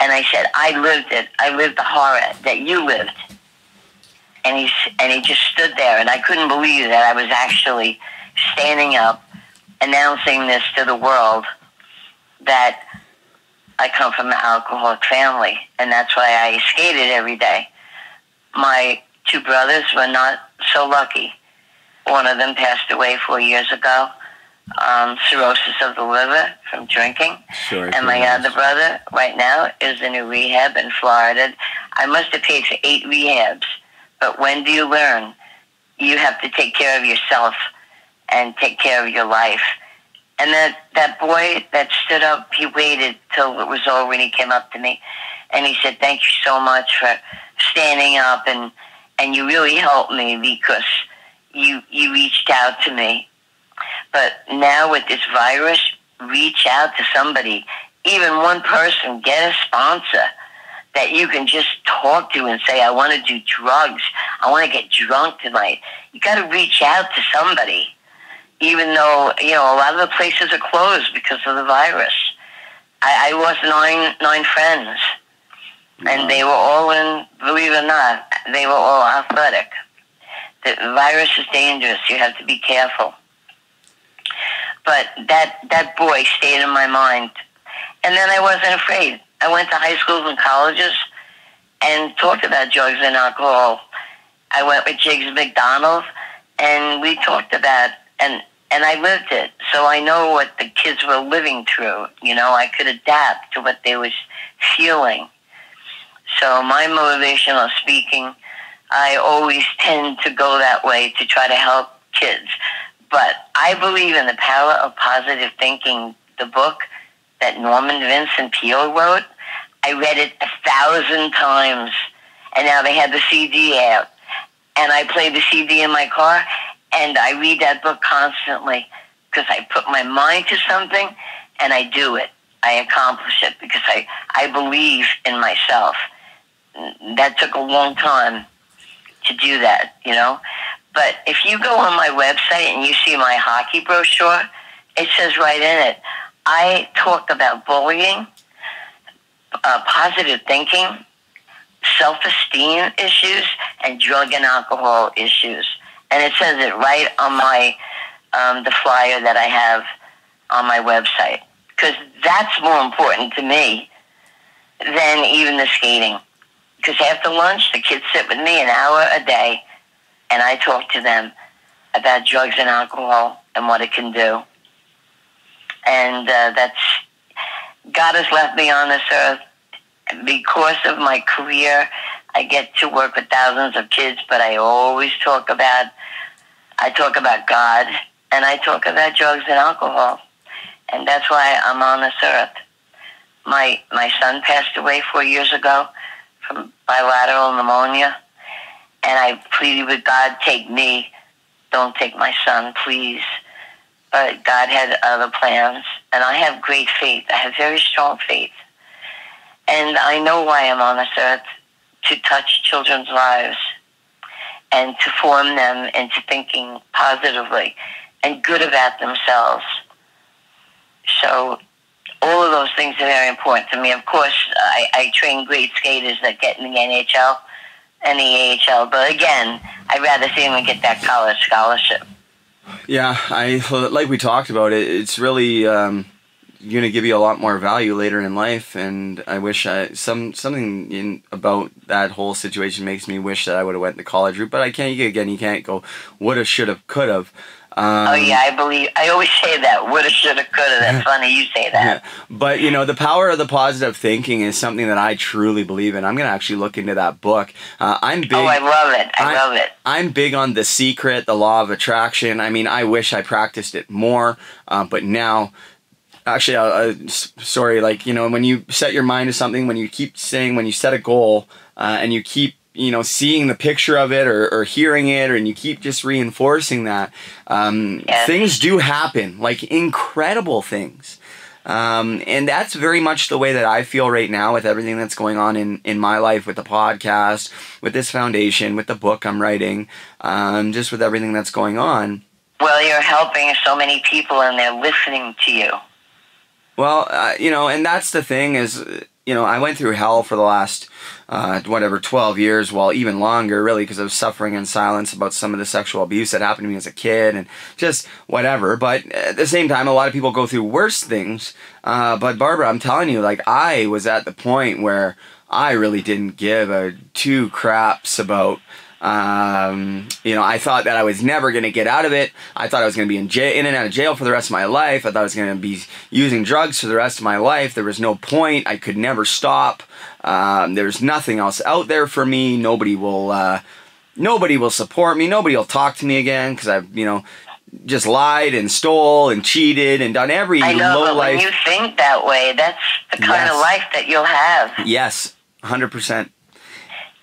And I said, I lived it. I lived the horror that you lived. And he, and he just stood there, and I couldn't believe that I was actually standing up, announcing this to the world that I come from an alcoholic family, and that's why I skated every day. My two brothers were not so lucky. One of them passed away four years ago, um, cirrhosis of the liver from drinking. Sure. And my other brother, right now, is in a rehab in Florida. I must have paid for eight rehabs. But when do you learn? You have to take care of yourself and take care of your life. And that, that boy that stood up, he waited till it was over and he came up to me and he said, Thank you so much for standing up and, and you really helped me because you, you reached out to me. But now with this virus, reach out to somebody, even one person, get a sponsor that you can just talk to and say, I want to do drugs. I want to get drunk tonight. You got to reach out to somebody, even though, you know, a lot of the places are closed because of the virus. I, I lost nine, nine friends, and they were all in, believe it or not, they were all athletic. The virus is dangerous. You have to be careful. But that, that boy stayed in my mind. And then I wasn't afraid. I went to high schools and colleges and talked about drugs and alcohol. I went with Jiggs McDonald and we talked about and and I lived it. So I know what the kids were living through. You know, I could adapt to what they was feeling. So my motivational speaking, I always tend to go that way to try to help kids. But I believe in the power of positive thinking. The book that Norman Vincent Peale wrote, I read it a thousand times, and now they have the CD out. and I play the CD in my car, and I read that book constantly because I put my mind to something and I do it. I accomplish it because I, I believe in myself. That took a long time to do that, you know. But if you go on my website and you see my hockey brochure, it says right in it, I talk about bullying, uh, positive thinking, self-esteem issues, and drug and alcohol issues. And it says it right on my um, the flyer that I have on my website because that's more important to me than even the skating. Because after lunch, the kids sit with me an hour a day, and I talk to them about drugs and alcohol and what it can do. And uh, that's God has left me on this earth because of my career. I get to work with thousands of kids, but I always talk about I talk about God and I talk about drugs and alcohol, and that's why I'm on this earth. My my son passed away four years ago from bilateral pneumonia, and I pleaded with God, take me, don't take my son, please. But God had other plans, and I have great faith. I have very strong faith, and I know why I'm on this earth to touch children's lives and to form them into thinking positively and good about themselves. So all of those things are very important to me. Of course, I, I train great skaters that get in the NHL and the AHL, but again, I'd rather see them get that college scholarship. Yeah, I like we talked about it. It's really um, going to give you a lot more value later in life, and I wish I some something in about that whole situation makes me wish that I would have went the college route. But I can't again. You can't go woulda, shoulda, coulda. Um, oh yeah, I believe. I always say that. Woulda, shoulda, coulda. That's funny you say that. Yeah. But you know, the power of the positive thinking is something that I truly believe in. I'm gonna actually look into that book. Uh, I'm big. Oh, I love it. I, I love it. I'm big on the secret, the law of attraction. I mean, I wish I practiced it more, uh, but now. Actually, uh, uh sorry. Like you know, when you set your mind to something, when you keep saying, when you set a goal, uh, and you keep you know seeing the picture of it or, or hearing it and you keep just reinforcing that um, yes. things do happen like incredible things um, and that's very much the way that I feel right now with everything that's going on in, in my life with the podcast, with this foundation, with the book I'm writing, um, just with everything that's going on. Well, you're helping so many people and they're listening to you. Well, uh, you know, and that's the thing is, you know, I went through hell for the last uh, whatever 12 years well even longer really because i was suffering in silence about some of the sexual abuse that happened to me as a kid and just whatever. But at the same time a lot of people go through worse things. Uh, but barbara i'm telling you like i was at the point where i really didn't give a two craps about um, you know, I thought that I was never going to get out of it. I thought I was going to be in jail, in and out of jail for the rest of my life. I thought I was going to be using drugs for the rest of my life. There was no point. I could never stop. Um, there's nothing else out there for me. Nobody will, uh, nobody will support me. Nobody will talk to me again because I've, you know, just lied and stole and cheated and done every I know, low but life. When you think that way, that's the kind yes. of life that you'll have. Yes, hundred percent.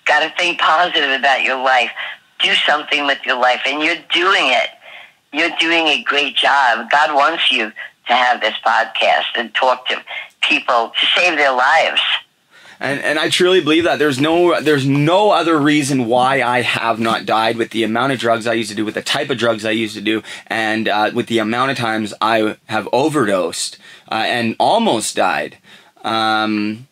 Got to think positive about your life. Do something with your life, and you're doing it. You're doing a great job. God wants you to have this podcast and talk to people to save their lives. And, and I truly believe that there's no there's no other reason why I have not died with the amount of drugs I used to do, with the type of drugs I used to do, and uh, with the amount of times I have overdosed uh, and almost died. Um,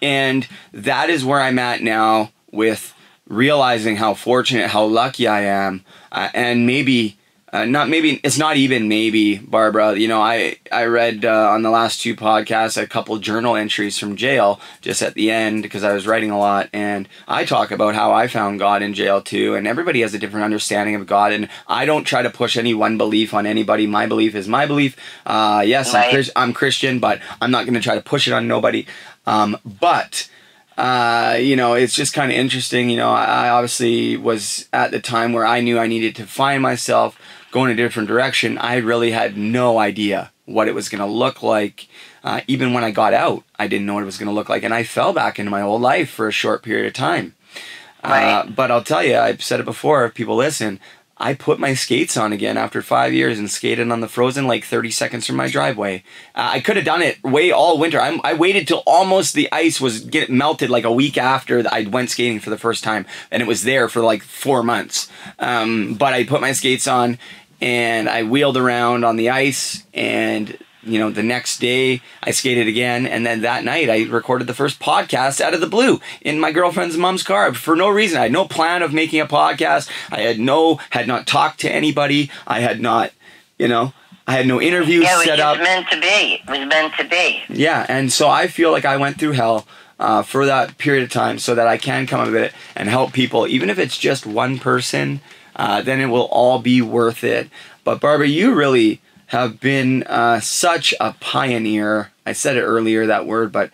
and that is where I'm at now with realizing how fortunate, how lucky I am, uh, and maybe. Uh, not maybe it's not even maybe Barbara. You know, I I read uh, on the last two podcasts a couple journal entries from jail just at the end because I was writing a lot, and I talk about how I found God in jail too. And everybody has a different understanding of God, and I don't try to push any one belief on anybody. My belief is my belief. Uh, yes, right. I'm, Chris- I'm Christian, but I'm not going to try to push it on nobody. Um, but uh, you know, it's just kind of interesting. You know, I, I obviously was at the time where I knew I needed to find myself, go in a different direction. I really had no idea what it was going to look like. Uh, even when I got out, I didn't know what it was going to look like. And I fell back into my old life for a short period of time. Uh, but I'll tell you, I've said it before. If people listen, I put my skates on again after five years and skated on the frozen like 30 seconds from my driveway. Uh, I could have done it way all winter. I'm, I waited till almost the ice was get melted like a week after I went skating for the first time, and it was there for like four months. Um, but I put my skates on and I wheeled around on the ice and you know, the next day I skated again, and then that night I recorded the first podcast out of the blue in my girlfriend's mom's car for no reason. I had no plan of making a podcast. I had no, had not talked to anybody. I had not, you know, I had no interviews yeah, it was set up. meant to be. It was meant to be. Yeah, and so I feel like I went through hell uh, for that period of time so that I can come out of it and help people, even if it's just one person. Uh, then it will all be worth it. But Barbara, you really have been uh, such a pioneer. I said it earlier, that word, but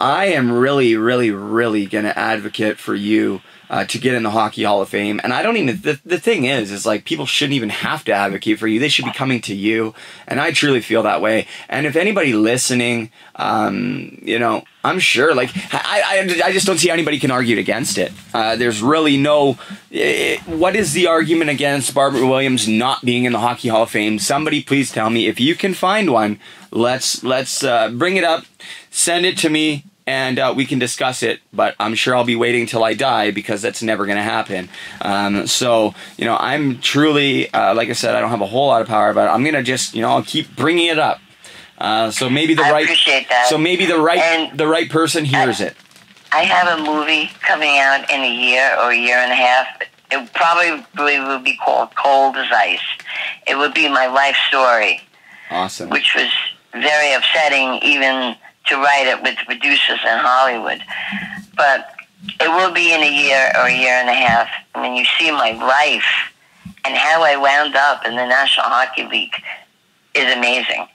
I am really, really, really going to advocate for you uh, to get in the Hockey Hall of Fame. And I don't even, the, the thing is, is like people shouldn't even have to advocate for you. They should be coming to you. And I truly feel that way. And if anybody listening, um, you know, I'm sure, like, I, I, I just don't see anybody can argue against it. Uh, there's really no, eh, what is the argument against Barbara Williams not being in the Hockey Hall of Fame? Somebody please tell me if you can find one. Let's let's uh, bring it up, send it to me, and uh, we can discuss it. But I'm sure I'll be waiting till I die because that's never going to happen. Um, so you know, I'm truly, uh, like I said, I don't have a whole lot of power, but I'm gonna just, you know, I'll keep bringing it up. Uh, so maybe the I right, appreciate that. so maybe the right, And- the right person hears it. I have a movie coming out in a year or a year and a half. It probably would be called Cold as Ice. It would be my life story, Awesome. which was very upsetting even to write it with producers in Hollywood. But it will be in a year or a year and a half. When you see my life and how I wound up in the National Hockey League is amazing.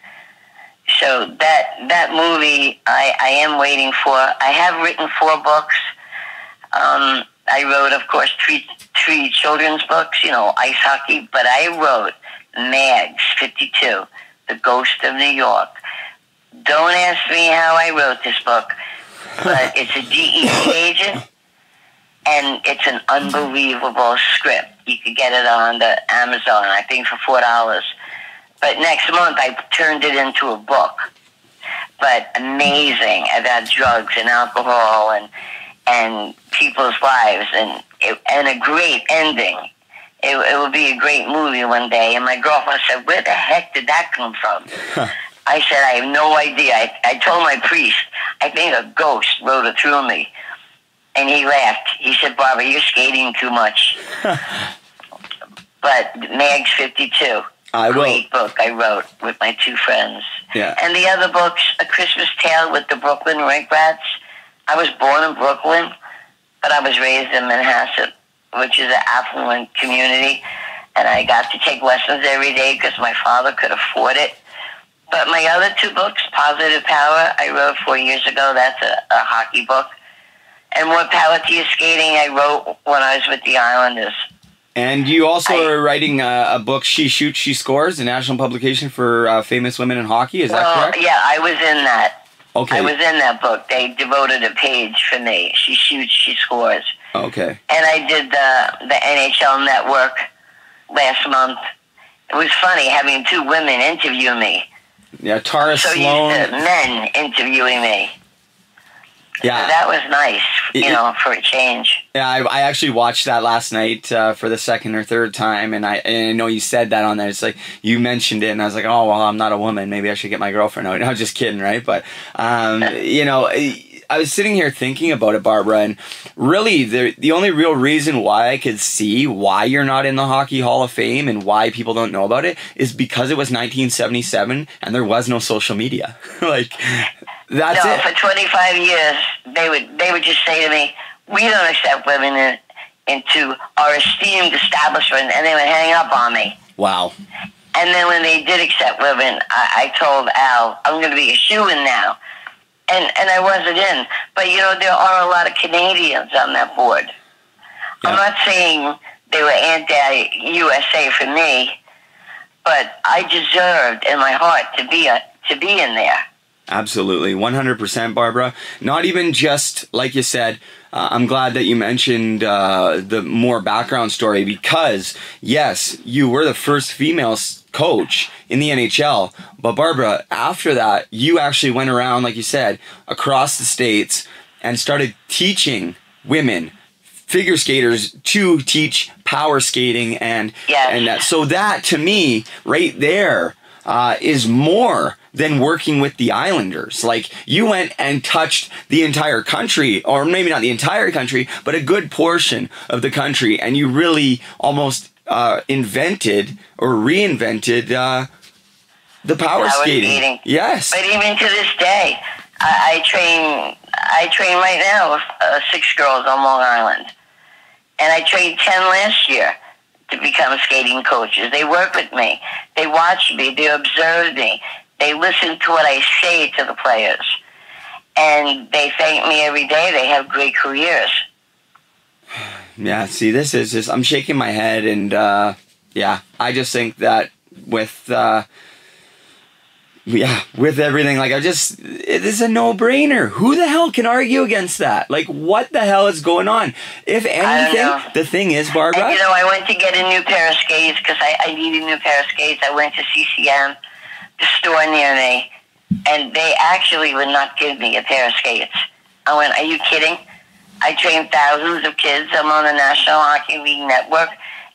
So that that movie, I, I am waiting for. I have written four books. Um, I wrote, of course, three three children's books. You know, ice hockey. But I wrote Mags Fifty Two, The Ghost of New York. Don't ask me how I wrote this book, but it's a DEA agent, and it's an unbelievable script. You could get it on the Amazon, I think, for four dollars. But next month, I turned it into a book. But amazing about drugs and alcohol and and people's lives, and it, and a great ending. It, it will be a great movie one day. And my girlfriend said, "Where the heck did that come from?" I said, "I have no idea." I, I told my priest, "I think a ghost wrote it through me," and he laughed. He said, "Barbara, you're skating too much." but Mags fifty two. I will. Great book I wrote with my two friends. Yeah. And the other books, A Christmas Tale with the Brooklyn Rats. I was born in Brooklyn, but I was raised in Manhasset, which is an affluent community. And I got to take lessons every day because my father could afford it. But my other two books, Positive Power, I wrote four years ago. That's a, a hockey book. And More Power to Your Skating, I wrote when I was with the Islanders. And you also are writing a, a book, She Shoots, She Scores, a national publication for uh, famous women in hockey. Is that correct? yeah, I was in that. Okay. I was in that book. They devoted a page for me. She shoots, she scores. Okay. And I did the the NHL Network last month. It was funny having two women interview me. Yeah, Tara so Slone. used to men interviewing me. Yeah. So that was nice, you It- know, for a change. Yeah, I, I actually watched that last night uh, for the second or third time, and I, and I know you said that on there. It's like you mentioned it, and I was like, oh well, I'm not a woman. Maybe I should get my girlfriend out. No, I'm just kidding, right? But um, you know, I I was sitting here thinking about it, Barbara, and really, the the only real reason why I could see why you're not in the Hockey Hall of Fame and why people don't know about it is because it was 1977 and there was no social media. like that's no, it. for 25 years, they would they would just say to me, "We don't accept women in, into our esteemed establishment," and they would hang up on me. Wow. And then when they did accept women, I, I told Al, "I'm going to be a shoe in now," and and I wasn't in. But you know, there are a lot of Canadians on that board. I'm not saying they were anti-USA for me, but I deserved in my heart to be a, to be in there. Absolutely, 100%, Barbara. Not even just, like you said, uh, I'm glad that you mentioned uh, the more background story because, yes, you were the first female coach in the NHL. But, Barbara, after that, you actually went around, like you said, across the states and started teaching women figure skaters to teach power skating and Yes. and that so that to me right there uh, is more than working with the Islanders. Like you went and touched the entire country, or maybe not the entire country, but a good portion of the country, and you really almost uh, invented or reinvented uh, the power, Power skating. skating. Yes. But even to this day, I, I train. I train right now with uh, six girls on Long Island, and I trained ten last year to become skating coaches. They work with me. They watch me. They observe me. They listen to what I say to the players, and they thank me every day. They have great careers. Yeah, see, this is just, I'm shaking my head, and uh, yeah, I just think that with, uh, yeah, with everything, like, I just, it is a no brainer. Who the hell can argue against that? Like, what the hell is going on? If anything, the thing is, Barbara, And you know, I went to get a new pair of skates because I, I needed a new pair of skates. I went to CCM, the store near me, and they actually would not give me a pair of skates. I went, Are you kidding? I train thousands of kids. I'm on the National Hockey League Network.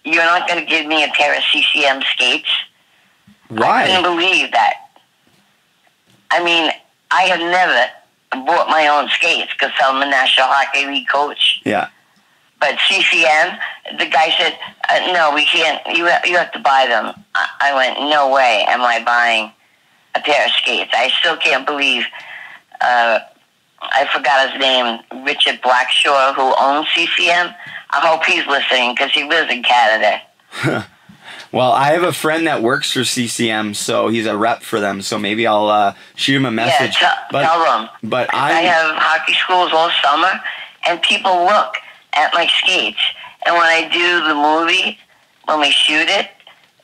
You're not going to give me a pair of CCM skates? Why? I couldn't believe that. I mean, I have never bought my own skates because I'm a National Hockey League coach. Yeah, But CCM, the guy said, uh, "No, we can't. You ha- you have to buy them." I, I went, "No way, am I buying a pair of skates?" I still can't believe. Uh, I forgot his name, Richard Blackshaw, who owns CCM. I hope he's listening because he lives in Canada. well, I have a friend that works for CCM, so he's a rep for them, so maybe I'll uh, shoot him a message. Yeah, tell, but, tell them. but I I, have hockey schools all summer, and people look at my skates. And when I do the movie, when we shoot it,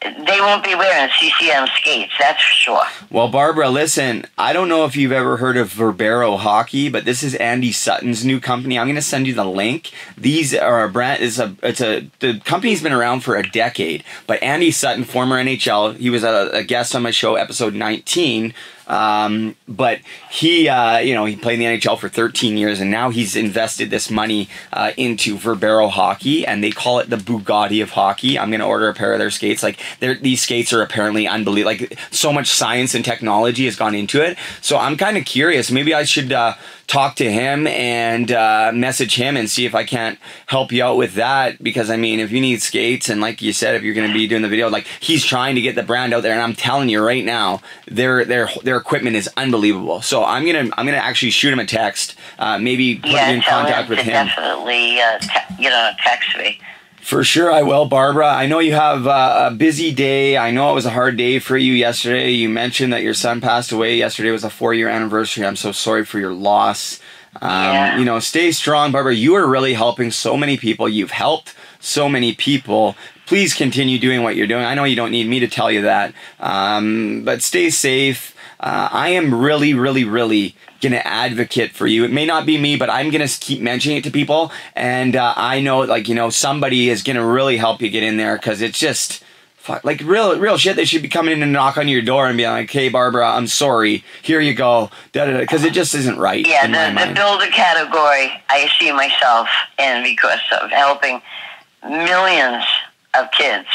they won't be wearing CCM skates. That's for sure. Well, Barbara, listen, I don't know if you've ever heard of Verbero Hockey, but this is Andy Sutton's new company. I'm going to send you the link. These are a brand is a it's a the company's been around for a decade, but Andy Sutton, former NHL, he was a, a guest on my show episode 19. Um, but he, uh, you know, he played in the NHL for 13 years, and now he's invested this money uh, into Verbero hockey, and they call it the Bugatti of hockey. I'm gonna order a pair of their skates. Like, these skates are apparently unbelievable. Like, so much science and technology has gone into it. So I'm kind of curious. Maybe I should uh, talk to him and uh, message him and see if I can't help you out with that. Because I mean, if you need skates, and like you said, if you're gonna be doing the video, like he's trying to get the brand out there, and I'm telling you right now, their their their equipment is unbelievable. So I'm gonna I'm gonna actually shoot him a text, uh, maybe put yeah, you in contact him with him. definitely, uh, te- you know, text me. For sure, I will, Barbara. I know you have uh, a busy day. I know it was a hard day for you yesterday. You mentioned that your son passed away. Yesterday was a four year anniversary. I'm so sorry for your loss. Um, Yeah. You know, stay strong, Barbara. You are really helping so many people. You've helped so many people. Please continue doing what you're doing. I know you don't need me to tell you that, um, but stay safe. Uh, I am really, really, really gonna advocate for you. It may not be me, but I'm gonna keep mentioning it to people, and uh, I know, like you know, somebody is gonna really help you get in there because it's just. fuck, Like real, real shit. They should be coming in and knock on your door and be like, "Hey, Barbara, I'm sorry. Here you go." Because it just isn't right Yeah, in my the, the builder category I see myself in because of helping millions of kids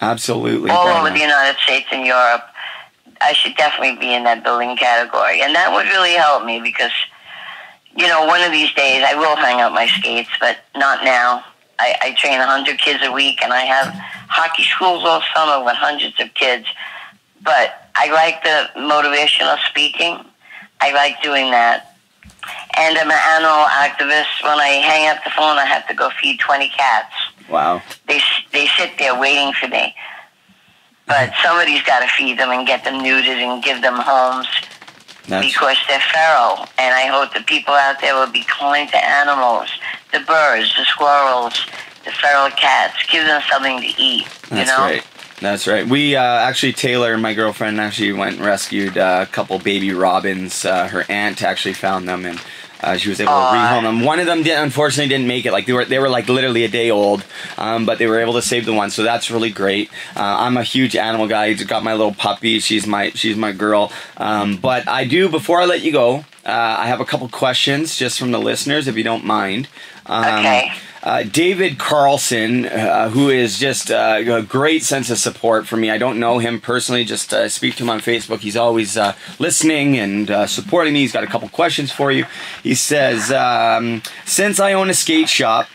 Absolutely. all over the United States and Europe. I should definitely be in that building category. And that would really help me because, you know, one of these days I will hang up my skates, but not now. I, I train 100 kids a week and I have hockey schools all summer with hundreds of kids. But I like the motivational speaking. I like doing that. And I'm an animal activist. When I hang up the phone, I have to go feed 20 cats Wow. they they sit there waiting for me. But somebody's got to feed them and get them neutered and give them homes That's because they're feral. And I hope the people out there will be kind to animals, the birds, the squirrels, the feral cats. Give them something to eat. You That's know. right. That's right. We uh, actually Taylor, my girlfriend, actually went and rescued uh, a couple baby robins. Uh, her aunt actually found them, and Uh, she was able to rehome them. One of them did, unfortunately didn't make it. Like they were they were like literally a day old, um, but they were able to save the one. So that's really great. Uh, I'm a huge animal guy. I got my little puppy. She's my she's my girl. Um, but I do before I let you go. Uh, I have a couple questions just from the listeners, if you don't mind. Um, Okay. Uh, David Carlson, uh, who is just uh, a great sense of support for me. I don't know him personally, just uh, speak to him on Facebook. He's always uh, listening and uh, supporting me. He's got a couple questions for you. He says, um, Since I own a skate shop,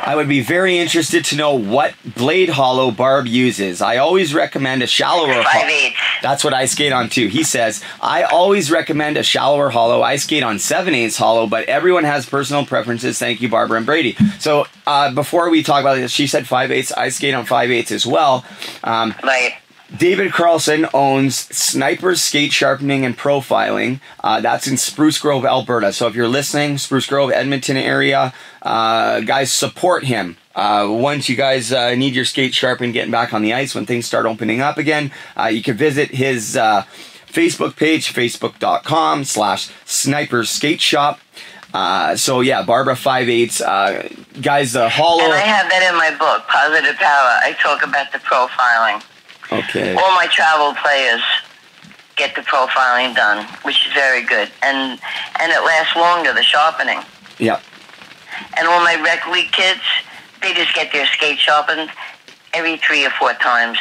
I would be very interested to know what blade hollow Barb uses. I always recommend a shallower eighths. That's what I skate on too. He says, I always recommend a shallower hollow. I skate on 7 8 hollow, but everyone has personal preferences. Thank you, Barbara and Brady. So uh, before we talk about this, she said 5 8 I skate on 5 8 as well. Um, Right. David Carlson owns Sniper Skate Sharpening and Profiling. Uh, that's in Spruce Grove, Alberta. So if you're listening, Spruce Grove, Edmonton area, uh, guys, support him. Uh, once you guys uh, need your skate sharpened, getting back on the ice, when things start opening up again, uh, you can visit his uh, Facebook page, facebook.com slash sniper skate shop. Uh, so yeah, Barbara five eights, uh, guys. The hollow. And I have that in my book, Positive Power. I talk about the profiling. Okay. All my travel players get the profiling done, which is very good, and and it lasts longer. The sharpening. Yeah. And all my rec league kids, they just get their skate sharpened every three or four times.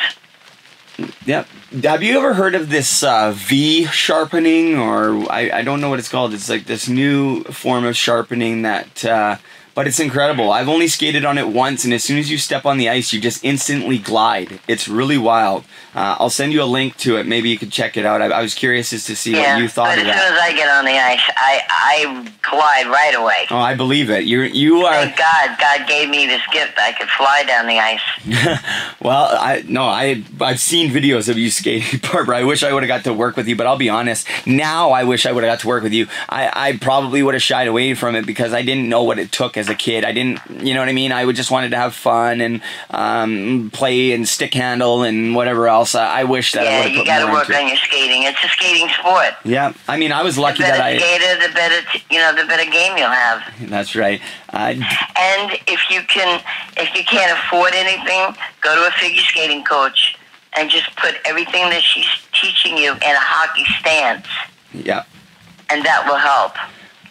Yep. Have you ever heard of this uh, V sharpening, or I, I don't know what it's called? It's like this new form of sharpening that, uh, but it's incredible. I've only skated on it once, and as soon as you step on the ice, you just instantly glide. It's really wild. Uh, I'll send you a link to it. Maybe you could check it out. I, I was curious as to see yeah, what you thought of as soon as I get on the ice, I I glide right away. Oh, I believe it. You you are Thank God, God gave me this gift. I could fly down the ice. well. I no, I I've seen videos of you skating, Barbara. I wish I would have got to work with you, but I'll be honest. Now I wish I would have got to work with you. I I probably would have shied away from it because I didn't know what it took as a kid. I didn't, you know what I mean. I would just wanted to have fun and um, play and stick handle and whatever else. I, I wish that I yeah, would have you put got to more work into on it. your skating. It's a skating sport. Yeah, I mean, I was lucky the better that I. skater, the better t- you know, the better game you'll have. That's right. Uh, And if you can, if you can't afford anything, go to a figure skating coach and just put everything that she's teaching you in a hockey stance, yeah. and that will help.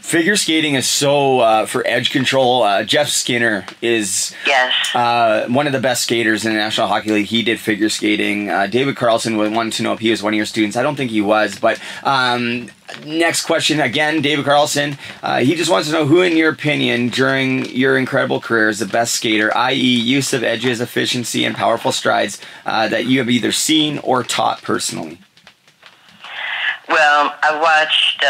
Figure skating is so uh, for edge control. Uh, Jeff Skinner is Yes. uh, one of the best skaters in the National Hockey League. He did figure skating. Uh, David Carlson wanted to know if he was one of your students. I don't think he was, but um, next question again, David Carlson. Uh, he just wants to know who, in your opinion, during your incredible career, is the best skater, i.e., use of edges, efficiency, and powerful strides uh, that you have either seen or taught personally. Well, I watched.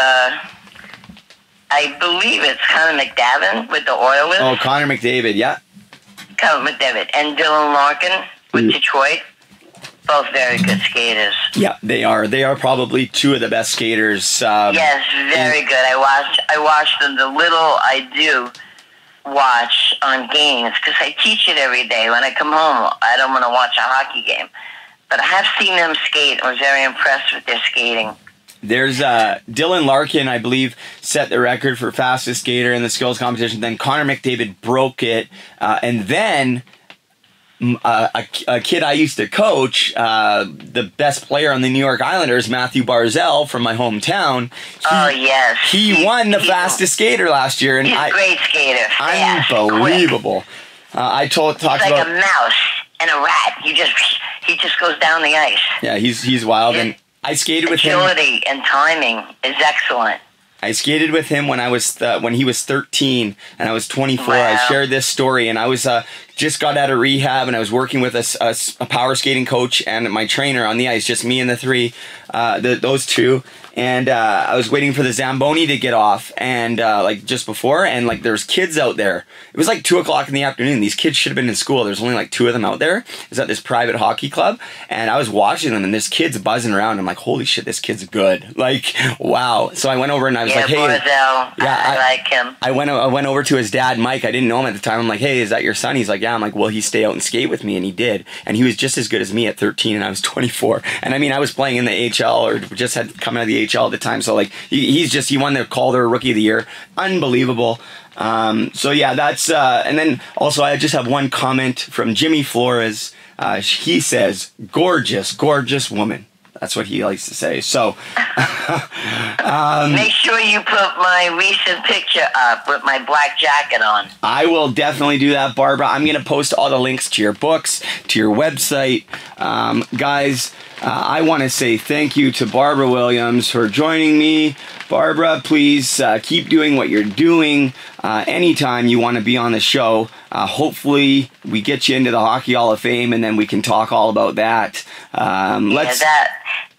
I believe it's Connor McDavid with the Oilers. Oh, Connor McDavid, yeah. Connor McDavid and Dylan Larkin with Mm. Detroit. Both very good skaters. Yeah, they are. They are probably two of the best skaters. Um, Yes, very good. I watched. I watched them. The little I do watch on games because I teach it every day. When I come home, I don't want to watch a hockey game, but I have seen them skate. I was very impressed with their skating. There's uh, Dylan Larkin, I believe, set the record for fastest skater in the skills competition. Then Connor McDavid broke it, uh, and then uh, a, a kid I used to coach, uh, the best player on the New York Islanders, Mathew Barzal from my hometown. He, oh yes, he won the fastest skater last year, and He's I, a great skater. fast, unbelievable. Uh, I told talked He's like about a mouse and a rat. He just he just goes down the ice. yeah, he's he's wild, and I skated with him. Agility and timing is excellent. I skated with him when I was th- when he was 13 and I was 24. I shared this story and I was uh, just got out of rehab and I was working with a power skating coach and my trainer on the ice, just me and the three, uh, the, those two. And uh, I was waiting for the Zamboni to get off and uh, like just before and like there's kids out there. It was like two o'clock in the afternoon. These kids should have been in school. There's only like two of them out there. It's at this private hockey club and I was watching them and this kid's buzzing around. I'm like, holy shit, this kid's good. Like, wow. So I went over and I was Yeah, like, hey. Yeah, I, I- like him. I went I went over to his dad, Mike. I didn't know him at the time. I'm like, hey, is that your son? He's like, yeah. I'm like, will he stay out and skate with me? And he did. And he was just as good as me at 13 and I was 24. And I mean, I was playing in the HL or just had come out of the HL at the time. So like, he, he's just, he won the Calder Rookie of the Year. Unbelievable. Um, so yeah, that's, uh, and then also I just have one comment from Jimmy Flores. Uh, he says, gorgeous, gorgeous woman. That's what he likes to say. So, um, Make sure you put my recent picture up with my black jacket on. I will definitely do that, Barbara. I'm going to post all the links to your books, to your website. Um, guys, uh, I want to say thank you to Barbara Williams for joining me. Barbara, please uh, keep doing what you're doing. Uh, anytime you want to be on the show, uh, hopefully we get you into the Hockey Hall of Fame, and then we can talk all about that. Um, let's. Yeah, that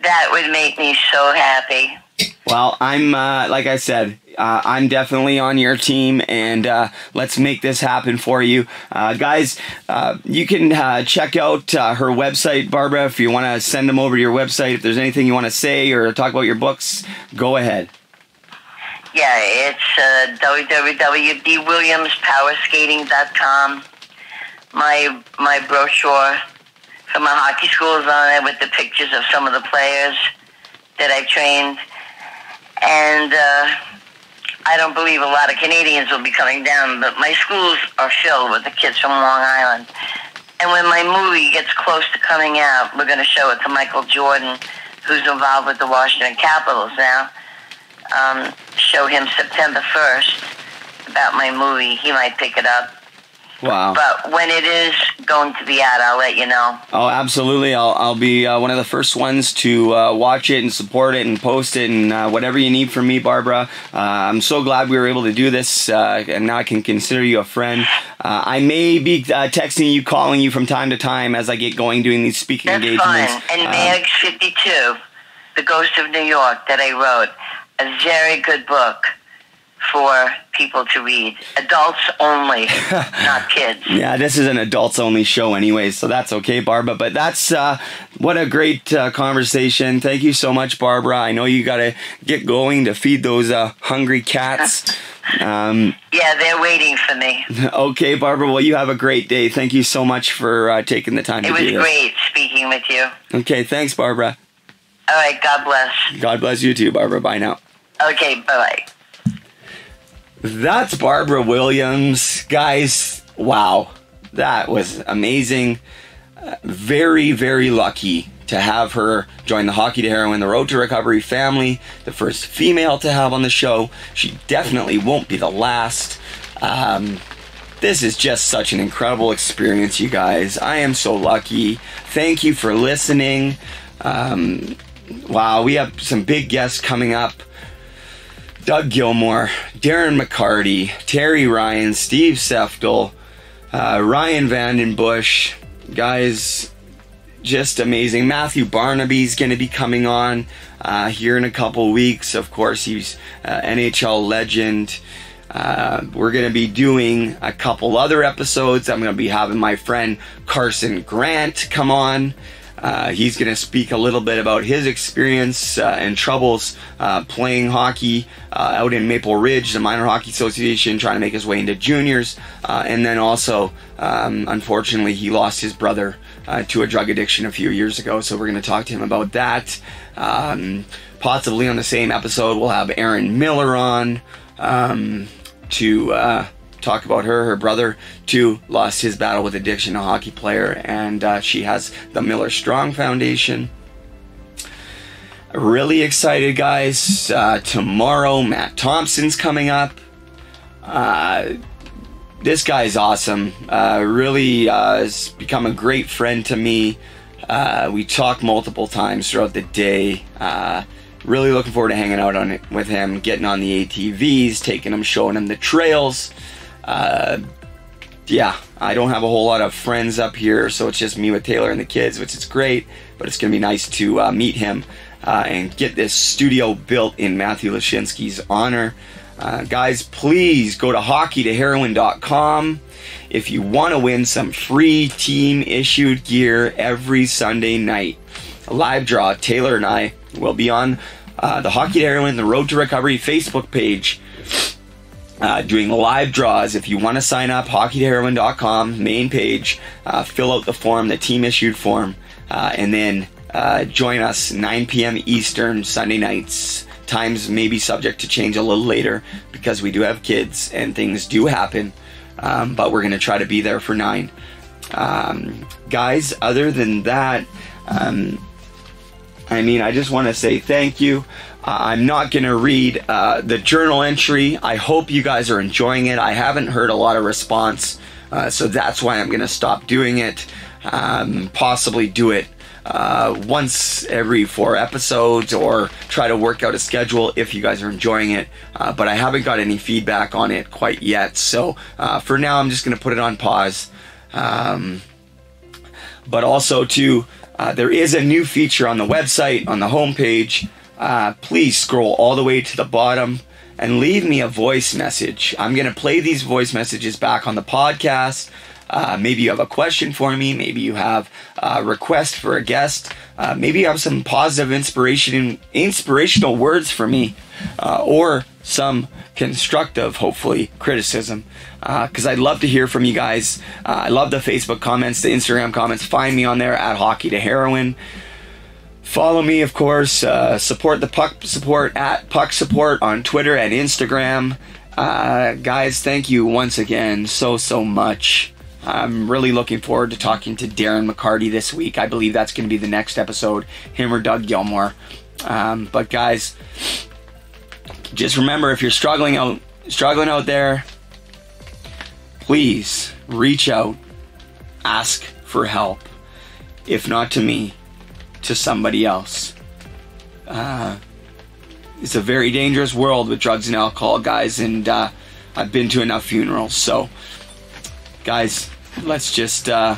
that would make me so happy. Well, I'm uh, like I said, uh, I'm definitely on your team, and uh, let's make this happen for you, uh, guys. Uh, you can uh, check out uh, her website, Barbara, if you want to send them over to your website. If there's anything you want to say or talk about your books, go ahead. Yeah, it's uh. My my brochure for my hockey school is on it with the pictures of some of the players that I've trained, and uh, I don't believe a lot of Canadians will be coming down, but my schools are filled with the kids from Long Island. And when my movie gets close to coming out, we're going to show it to Michael Jordan, who's involved with the Washington Capitals now. Um, show him September 1st about my movie. He might pick it up. Wow. But when it is going to be out, I'll let you know. Oh, absolutely. I'll, I'll be uh, one of the first ones to uh, watch it and support it and post it and uh, whatever you need from me, Barbara. Uh, I'm so glad we were able to do this uh, and now I can consider you a friend. Uh, I may be texting you, calling you from time to time as I get going doing these speaking That's engagements. fine. And Mag 52, The Ghost of New York, that I wrote, a very good book for people to read. Adults only, not kids. Yeah, this is an adults only show, anyways, so that's okay, Barbara. But that's uh, what a great uh, conversation. Thank you so much, Barbara. I know you got to get going to feed those uh, hungry cats. Um, Yeah, they're waiting for me. okay, Barbara. Well, you have a great day. Thank you so much for uh, taking the time It to was do this. great speaking with you. Okay, thanks, Barbara. All right, God bless. God bless you too, Barbara. Bye now. Okay, bye bye. That's Barbara Williams. Guys, wow. That was amazing. Very, very lucky to have her join the Hockey to Heroin, the Road to Recovery family, the first female to have on the show. She definitely won't be the last. Um, this is just such an incredible experience, you guys. I am so lucky. Thank you for listening. Um, wow, we have some big guests coming up. Doug Gilmour, Darren McCarty, Terry Ryan, Steve Seftel, uh, Ryan Vandenbussche, guys, just amazing. Matthew Barnaby's going to be coming on uh, here in a couple weeks. Of course, he's uh, NHL legend. Uh, we're going to be doing a couple other episodes. I'm going to be having my friend Carson Grant come on. Uh, he's going to speak a little bit about his experience uh, and troubles uh, playing hockey uh, out in Maple Ridge, the Minor Hockey Association, trying to make his way into juniors. Uh, and then also, um, unfortunately, he lost his brother uh, to a drug addiction a few years ago. So we're going to talk to him about that. Um, possibly on the same episode, we'll have Aaron Miller on um, to talk about her. Her brother, too, lost his battle with addiction, a hockey player, and uh, she has the Miller Strong Foundation. Really excited, guys. Uh, tomorrow, Matt Thompson's coming up. Uh, this guy's awesome. Uh, really uh, has become a great friend to me. Uh, we talk multiple times throughout the day. Really looking forward to hanging out on it with him, getting on the ATVs, taking him, showing him the trails. Uh, yeah, I don't have a whole lot of friends up here, so it's just me with Taylor and the kids, which is great. But it's gonna be nice to uh, meet him uh, and get this studio built in Matthew Lashinsky's honor. Uh, guys, please go to hockey2heroin.com if you want to win some free team issued gear every Sunday night. A live draw, Taylor and I will be on uh, the Hockey to Heroin, the Road to Recovery Facebook page uh, doing live draws. If you want to sign up, hockey2heroin.com, main page, uh, fill out the form, the team issued form, uh, and then uh, join us 9 p.m. Eastern Sunday nights. Times may be subject to change a little later because we do have kids and things do happen, um, but we're going to try to be there for 9. Um, guys, other than that, um, I mean, I just want to say thank you. I'm not going to read uh, the journal entry. I hope you guys are enjoying it. I haven't heard a lot of response, uh, so that's why I'm going to stop doing it. Um, possibly do it uh, once every four episodes or try to work out a schedule if you guys are enjoying it. Uh, but I haven't got any feedback on it quite yet. So uh, for now, I'm just going to put it on pause. Um, but also, too, uh, there is a new feature on the website, on the homepage. Uh, please scroll all the way to the bottom and leave me a voice message. I'm going to play these voice messages back on the podcast. Uh, maybe you have a question for me. Maybe you have a request for a guest. Uh, maybe you have some positive inspiration, inspirational words for me, uh, or some constructive, hopefully, criticism. Because uh, I'd love to hear from you guys. Uh, I love the Facebook comments, the Instagram comments. Find me on there at Hockey to Heroin. Follow me, of course. Uh, support the Puck Support at Puck Support on Twitter and Instagram. guys, thank you once again so, so much. I'm really looking forward to talking to Darren McCarty this week. I believe that's going to be the next episode, him or Doug Gilmour. Um, but guys, just remember if you're struggling out, struggling out there, please reach out, ask for help. If not to me, to somebody else. Uh, it's a very dangerous world with drugs and alcohol, guys, and uh, I've been to enough funerals, so guys, let's just uh,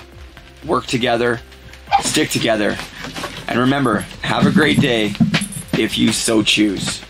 work together, stick together, and remember, have a great day if you so choose.